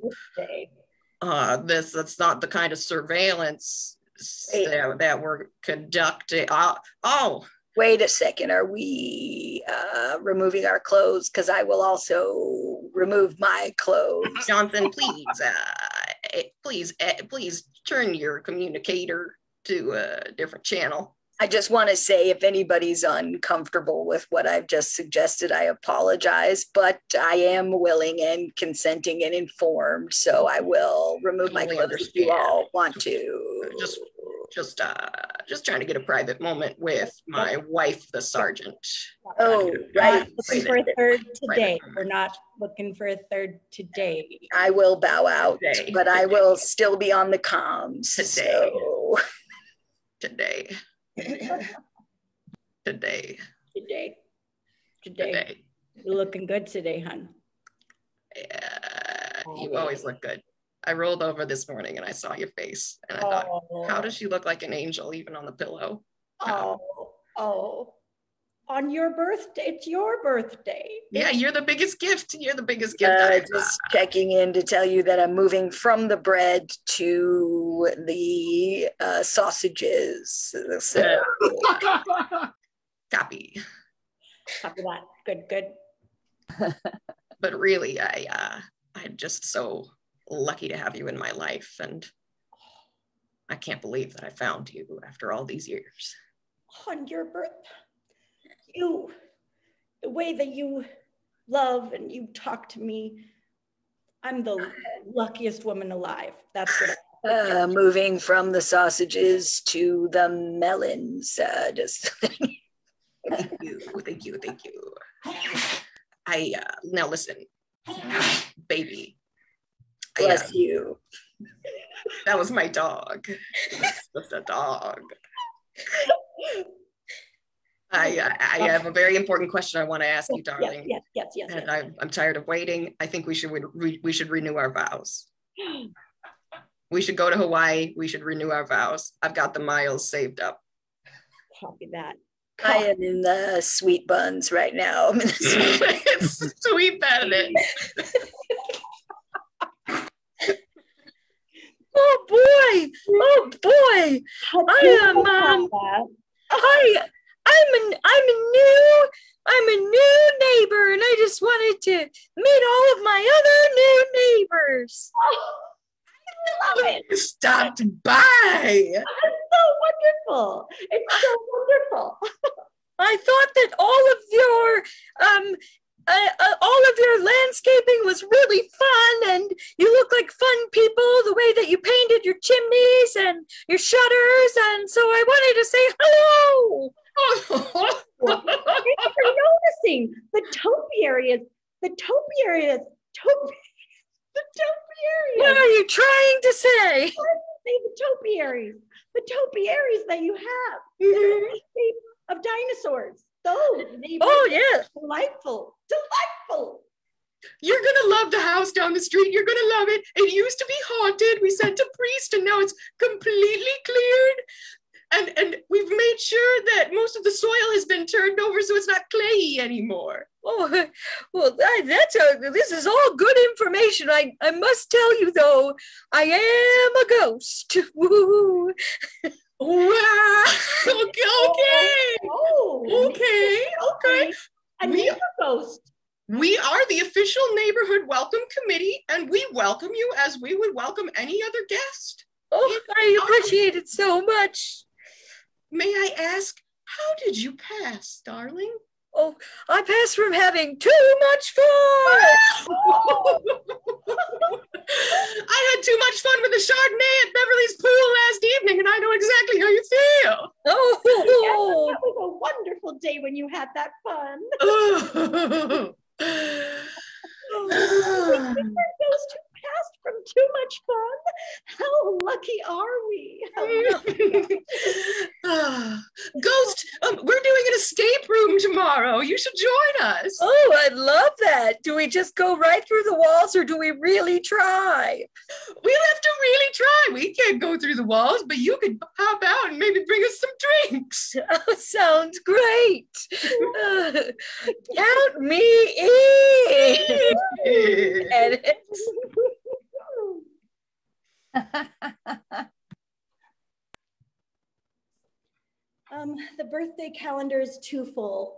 Uh, this that's not the kind of surveillance that, that we're conducting. Uh, oh, Wait a second. Are we uh, removing our clothes? Because I will also remove my clothes. Jonathan, please, uh, eh, please, eh, please turn your communicator to a different channel. I just want to say if anybody's uncomfortable with what I've just suggested, I apologize, but I am willing and consenting and informed. So I will remove my clothes if you all want to. Just, just, uh, just trying to get a private moment with my wife, the sergeant. Oh, Not looking for a third today. We're not looking for a third today. I will bow out, but I will still be on the comms. Today. So. Today. Today. Today. Today. You're looking good today, hon. Yeah, you oh. always look good. I rolled over this morning and I saw your face, and I thought, Oh. how does she look like an angel even on the pillow? Oh, oh. On your birthday, it's your birthday. Yeah, you're the biggest gift. You're the biggest gift. Uh, I've, just checking in to tell you that I'm moving from the bread to the uh, sausages. So, Copy. Copy that. Good, good. But really, I uh, I'm just so lucky to have you in my life, and I can't believe that I found you after all these years. On your birth, you, the way that you love and you talk to me, I'm the luckiest woman alive. That's what I uh, moving from the sausages to the melons. Uh, just Thank you, thank you, thank you. I uh, now listen, baby. I, bless uh, you. That was my dog. Just a dog. I, uh, I have a very important question I want to ask you, darling. Yes, yes, yes, yes. And I, I'm tired of waiting. I think we should re- we should renew our vows. We should go to Hawaii. We should renew our vows. I've got the miles saved up. Copy that. I am in the sweet buns right now. I'm in the sweet it's sweet Benedict. Oh boy! Oh boy! I am um. I I'm an I'm a new I'm a new neighbor, and I just wanted to meet all of my other new neighbors. I love it. You stopped by. It's so wonderful. It's so wonderful. I thought that all of your um uh, uh, all of your landscaping was really fun and you look like fun people the way that you painted your chimneys and your shutters and so I wanted to say hello. Thank you for noticing the topiaries. The topiaries. Top, the topiaries. What are you trying to say? Say the topiaries. The topiaries that you have. Mm-hmm. Shape of dinosaurs. Those. Oh, yeah. Delightful. Delightful. You're gonna love the house down the street. You're gonna love it. It used to be haunted. We sent a priest, and now it's completely cleared. And and we've made sure that most of the soil has been turned over, so it's not clayey anymore. Oh, well, that, that's a, this is all good information. I, I must tell you though, I am a ghost. Woo. Wow. Okay. Okay. Oh. Okay. Okay. A We- neighbor ghost. We are the official neighborhood welcome committee, and we welcome you as we would welcome any other guest. Oh, I appreciate it so much. May I ask, how did you pass, darling? Oh, I passed from having too much fun. I had too much fun with the Chardonnay at Beverly's pool last evening, and I know exactly how you feel. Oh, That was a wonderful day when you had that fun. Neighbor ghost who passed from too much fun. How lucky are we? Ah, Ghost, um, we're doing an escape room tomorrow. You should join us. Oh, I'd love that. Do we just go right through the walls or do we really try? We'll have to really try. We can't go through the walls, but you could hop out and maybe bring us some drinks. Oh, sounds great. Uh, count me in. Edit. Um, the birthday calendar is too full.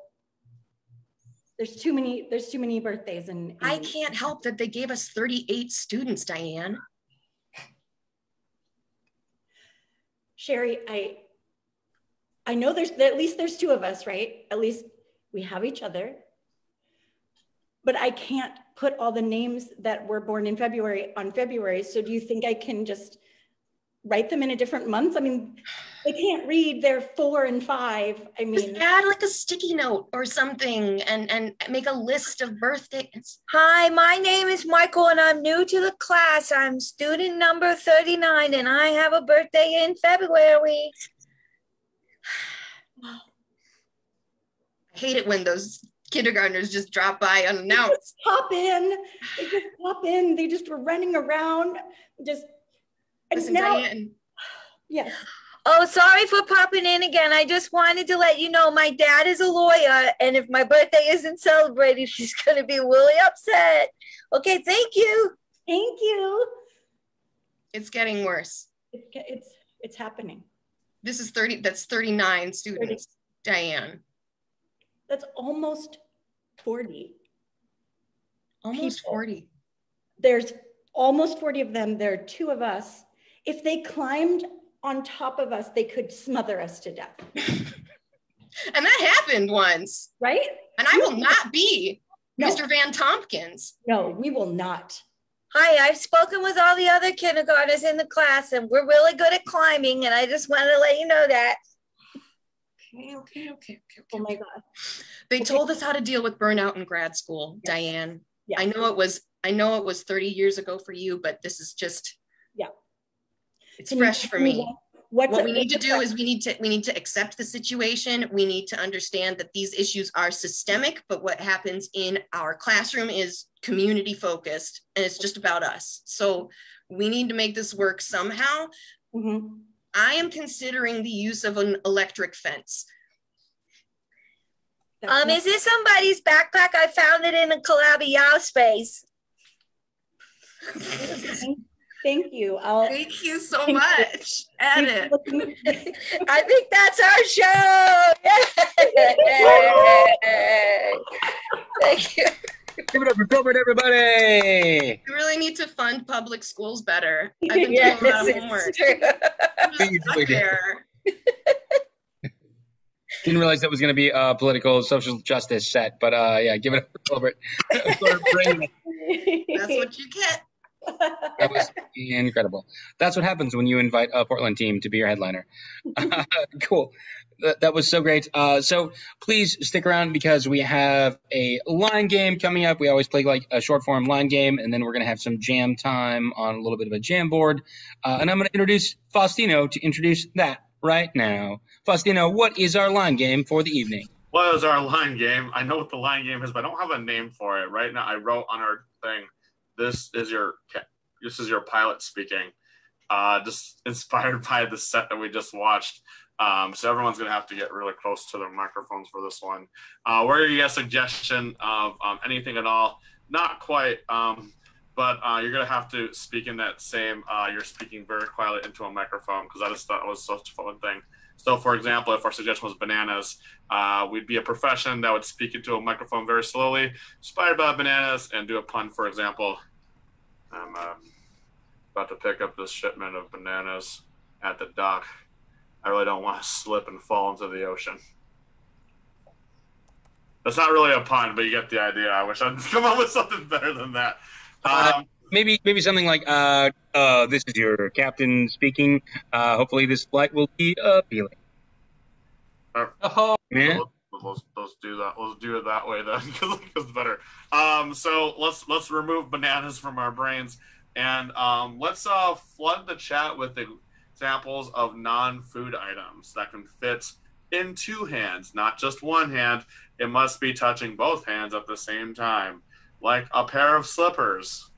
There's too many, there's too many birthdays and. I can't help that they gave us 38 students, Diane. Sherry, I, I know there's, at least there's two of us, right? At least we have each other. But I can't put all the names that were born in February on February. So do you think I can just write them in a different month? I mean, they can't read, they're four and five. I Just mean, add like a sticky note or something and, and make a list of birthdays. Hi, my name is Michael and I'm new to the class. I'm student number 39 and I have a birthday in February. I hate it when those kindergartners just drop by unannounced. pop in, they just pop in, they just were running around, just. and Listen, now- Diane, Yes. Oh, sorry for popping in again. I just wanted to let you know my dad is a lawyer, and if my birthday isn't celebrated, he's going to be really upset. Okay, thank you. Thank you. it's getting worse. It's, it's, it's happening. This is 30, that's 39 students, Diane. That's almost 40. Almost people. 40. There's almost 40 of them. There are two of us. If they climbed on top of us, they could smother us to death. And that happened once. Right? And I will not be No. Mr. Van Tompkins. No, we will not. Hi, I've spoken with all the other kindergartners in the class, and we're really good at climbing, and I just wanted to let you know that. Okay, okay, okay, okay. Oh my God. They told us how to deal with burnout in grad school, Diane. I know it was I know it was 30 years ago for you, but this is just Yeah. it's Can fresh for me me. what- what's what it- we need to what's do is we need to we need to accept the situation. We need to understand that these issues are systemic, but what happens in our classroom is community focused and it's just about us. So we need to make this work somehow. Mm-hmm. I am considering the use of an electric fence. Um, is this somebody's backpack? I found it in a Calabi space. Thank you. I'll, Thank you so Thank much. Edit. I think that's our show. Yay! Thank you. Give it up for Filbert, everybody. We really need to fund public schools better. I've been doing a lot of it's homework. true. We usually do. There. Didn't realize that was going to be a political social justice set, but uh, yeah, give it up for Filbert. For bringing it. That's what you get. that was incredible. That's what happens when you invite a Portland team to be your headliner. cool. That, that was so great. Uh, so please stick around because we have a line game coming up. We always play like a short form line game, and then we're going to have some jam time on a little bit of a jam board. Uh, and I'm going to introduce Faustino to introduce that right now. Faustino, what is our line game for the evening? What is our line game? I know what the line game is, but I don't have a name for it right now. I wrote on our thing, "This is your this is your pilot speaking," uh, just inspired by the set that we just watched. Um, so everyone's gonna have to get really close to their microphones for this one. Uh, where you a suggestion of um, anything at all, not quite, um, but uh, you're gonna have to speak in that same. Uh, you're speaking very quietly into a microphone because I just thought it was such a fun thing. So, for example, if our suggestion was bananas, uh, we'd be a profession that would speak into a microphone very slowly, inspired by bananas, and do a pun. For example, I'm uh, about to pick up this shipment of bananas at the dock. I really don't want to slip and fall into the ocean. That's not really a pun, but you get the idea. I wish I'd come up with something better than that. Um, maybe maybe something like uh, uh, this is your captain speaking. Uh, hopefully this flight will be appealing. Oh, Yeah. let's, let's do that. Let's do it that way then, because it's better. Um, so let's let's remove bananas from our brains. And um, let's uh, flood the chat with examples of non-food items that can fit in two hands, not just one hand. It must be touching both hands at the same time, like a pair of slippers.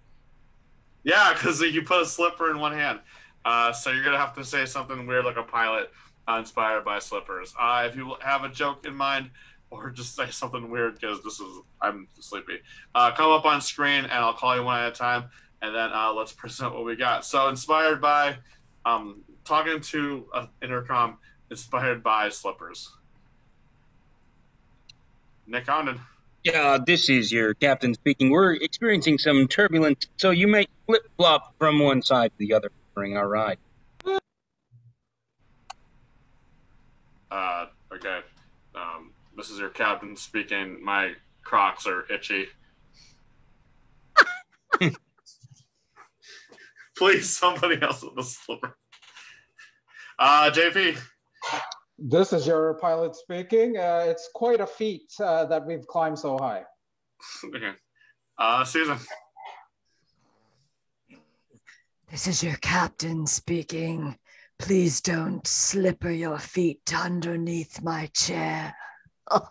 Yeah, because you put a slipper in one hand. Uh, so you're gonna have to say something weird like a pilot uh, inspired by slippers. Uh, if you have a joke in mind, or just say something weird because this is I'm sleepy. Uh, come up on screen and I'll call you one at a time, and then uh, let's present what we got. So inspired by um, talking to an intercom, inspired by slippers. Nick Condon. Yeah, this is your captain speaking. We're experiencing some turbulence, so you may flip flop from one side to the other during our ride. Uh, okay. Um, this is your captain speaking. My Crocs are itchy. Please, somebody else with the slipper. Uh, JP. This is your pilot speaking. Uh, it's quite a feat uh, that we've climbed so high. Okay. Uh, Susan. This is your captain speaking. Please don't slipper your feet underneath my chair. It'd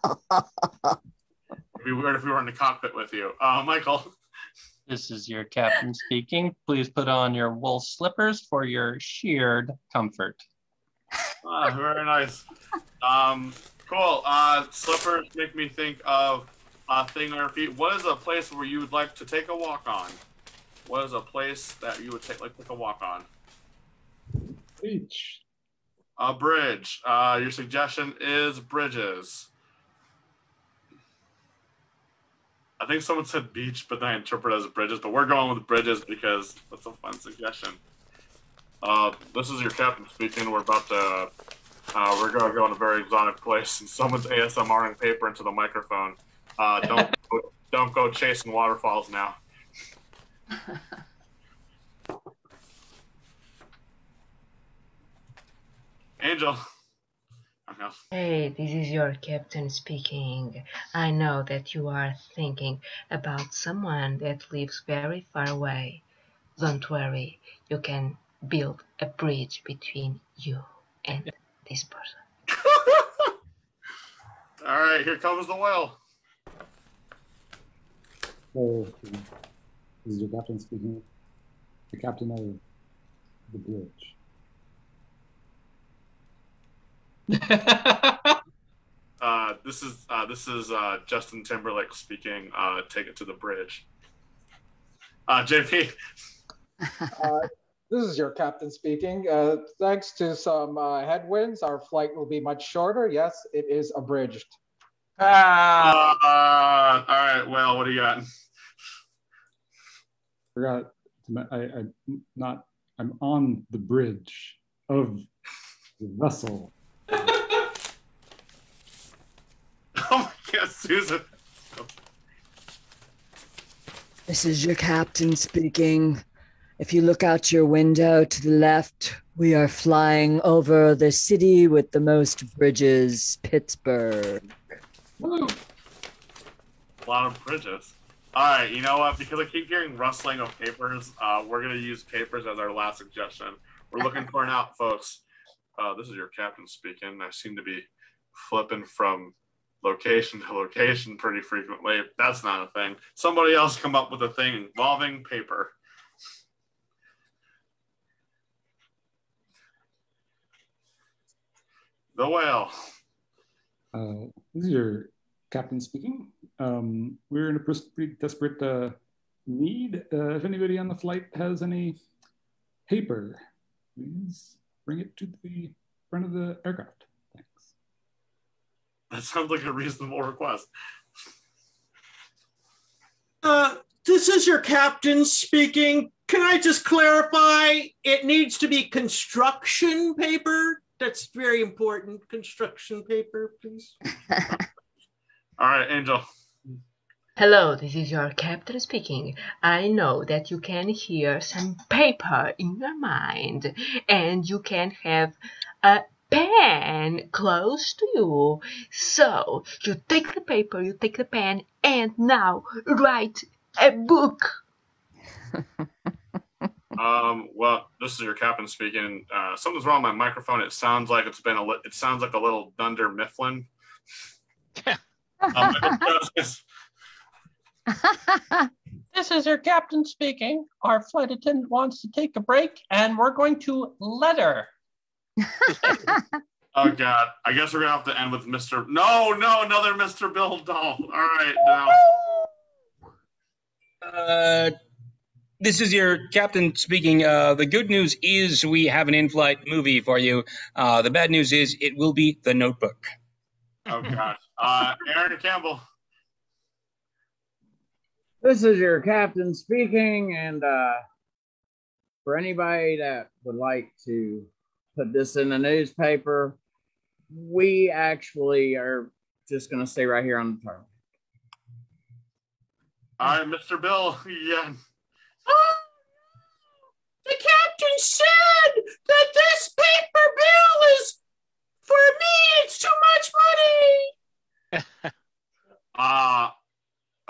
be weird if we were in the cockpit with you. Uh, Michael. This is your captain speaking. Please put on your wool slippers for your sheared comfort. Ah, very nice. Um, cool. Uh, slippers make me think of a thing on your feet. What is a place where you would like to take a walk on? What is a place that you would take like take a walk on? Beach. A bridge. Uh, your suggestion is bridges. I think someone said beach, but then I interpret it as bridges. But we're going with bridges because that's a fun suggestion. Uh, this is your captain speaking. We're about to, uh, we're going to go in a very exotic place, and someone's ASMRing paper into the microphone. Uh, don't go, don't go chasing waterfalls now. Angell. Okay. Hey, this is your captain speaking. I know that you are thinking about someone that lives very far away. Don't worry, you can build a bridge between you and this person. All right, here comes the whale. So, this is your captain speaking. The captain of the bridge. Uh, this is uh, this is uh, Justin Timberlake speaking. Uh, Take it to the bridge. Uh, JP. Uh, this is your captain speaking. Uh, thanks to some uh, headwinds, our flight will be much shorter. Yes, it is abridged. Ah. Uh, all right. Well, what do you got? Forgot. To, I, I not. I'm on the bridge of the vessel. My God, Susan. This is your captain speaking. If you look out your window to the left, we are flying over the city with the most bridges, Pittsburgh. A lot of bridges. All right, you know what? Because I keep hearing rustling of papers, uh, we're gonna use papers as our last suggestion. We're looking for an out, folks. Uh, this is your captain speaking. I seem to be flipping from location to location pretty frequently. That's not a thing. Somebody else come up with a thing involving paper. The whale. Uh, this is your captain speaking. Um, we're in a pretty desperate uh, need. Uh, if anybody on the flight has any paper, please bring it to the front of the aircraft. That sounds like a reasonable request. Uh, this is your captain speaking. Can I just clarify? It needs to be construction paper. That's very important. Construction paper, please. All right, Angell. Hello, this is your captain speaking. I know that you can hear some paper in your mind, and you can have a pen close to you. So you take the paper, you take the pen, and now write a book. Um, well, this is your captain speaking. Uh, something's wrong with my microphone. It sounds like it's been a. Li- it sounds like a little Dunder Mifflin. um, This is your captain speaking. Our flight attendant wants to take a break, and we're going to let her. oh God, I guess we're gonna have to end with Mr. No, no, another Mr. Bill Doll. All right, now. Uh, this is your captain speaking. Uh, the good news is we have an in-flight movie for you. Uh, the bad news is it will be The Notebook. Oh God, uh, Aaron Campbell. This is your captain speaking, and uh, for anybody that would like to put this in the newspaper, we actually are just going to stay right here on the terminal. All right, Mr. Bill. Yeah. The captain said that this paper bill is for me. It's too much money. Uh,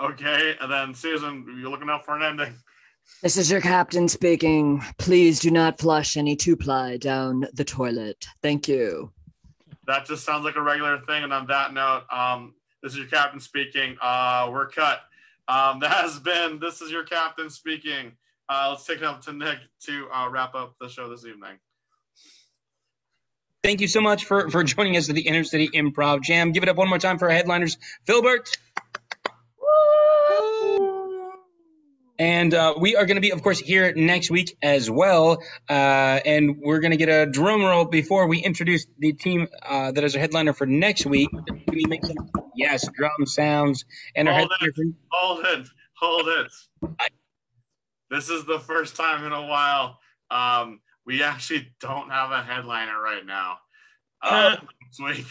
okay, and then Susan, you're looking out for an ending. This is your captain speaking. Please do not flush any two ply down the toilet. Thank you. That just sounds like a regular thing. And on that note, um, this is your captain speaking. Uh, we're cut. Um, that has been. This is your captain speaking. Uh, let's take it up to Nick to uh, wrap up the show this evening. Thank you so much for, for joining us at the InterCity Improv Jam. Give it up one more time for our headliners, Filbert. And uh, we are going to be, of course, here next week as well. Uh, and we're going to get a drum roll before we introduce the team uh, that is our headliner for next week. Can we make some, yes, drum sounds. And our Hold headliner it, hold it, hold it. This is the first time in a while um, we actually don't have a headliner right now. Uh, next week.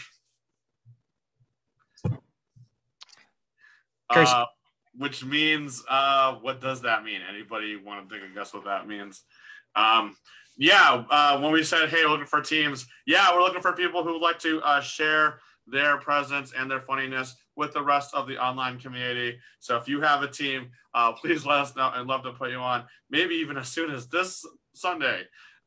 Which means, uh, what does that mean? Anybody want to take a guess what that means? Um, yeah, uh, when we said, hey, looking for teams, yeah, we're looking for people who would like to uh, share their presence and their funniness with the rest of the online community. So if you have a team, uh, please let us know. I'd love to put you on, maybe even as soon as this Sunday.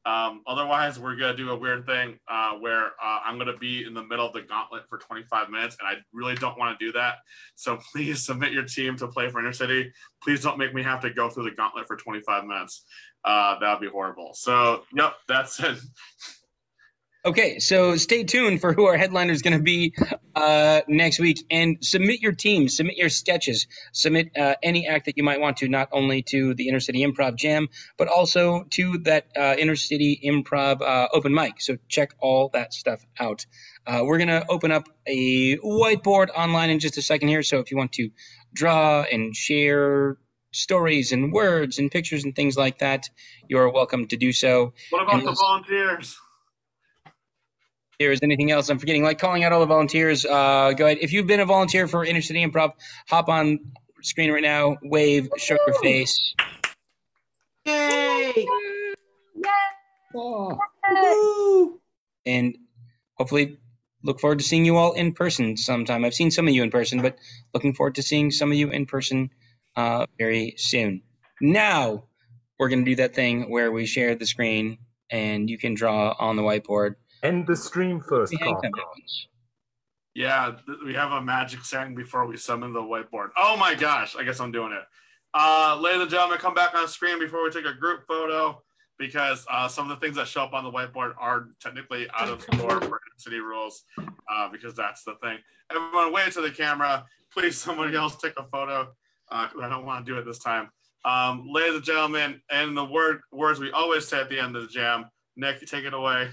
Um, otherwise, we're going to do a weird thing uh, where uh, I'm going to be in the middle of the gauntlet for 25 minutes, and I really don't want to do that. So please submit your team to play for Intercity. Please don't make me have to go through the gauntlet for 25 minutes. Uh, that would be horrible. So, yep, that's it. Okay, so stay tuned for who our headliner is going to be uh, next week, and submit your team, submit your sketches, submit uh, any act that you might want to, not only to the InterCity Improv Jam, but also to that uh, Intercity Improv uh, open mic. So check all that stuff out. Uh, we're going to open up a whiteboard online in just a second here. So if you want to draw and share stories and words and pictures and things like that, you're welcome to do so. What about And the volunteers? There is anything else I'm forgetting, like calling out all the volunteers, uh, go ahead. If you've been a volunteer for InterCity Improv, hop on screen right now, wave, show your face. Yay! Yay! and hopefully look forward to seeing you all in person sometime. I've seen some of you in person, but looking forward to seeing some of you in person uh, very soon. Now we're going to do that thing where we share the screen and you can draw on the whiteboard. End the stream first, We Carl. Yeah, th- we have a magic saying before we summon the whiteboard. Oh my gosh, I guess I'm doing it. Uh, ladies and gentlemen, come back on screen before we take a group photo because uh, some of the things that show up on the whiteboard are technically out of score for city rules uh, because that's the thing. Everyone, wait to the camera. Please, somebody else take a photo. Uh, 'cause I don't want to do it this time. Um, ladies and gentlemen, and the word words we always say at the end of the jam. Nick, take it away.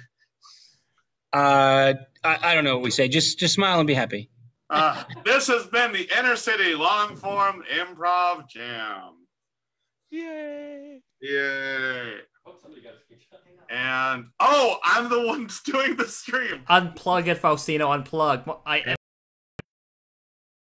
Uh, I, I don't know what we say. Just just smile and be happy. Uh, this has been the InterCity Long Form Improv Jam. Yay! Yay! And oh, I'm the one doing the stream. Unplug it, Faustino. Unplug. I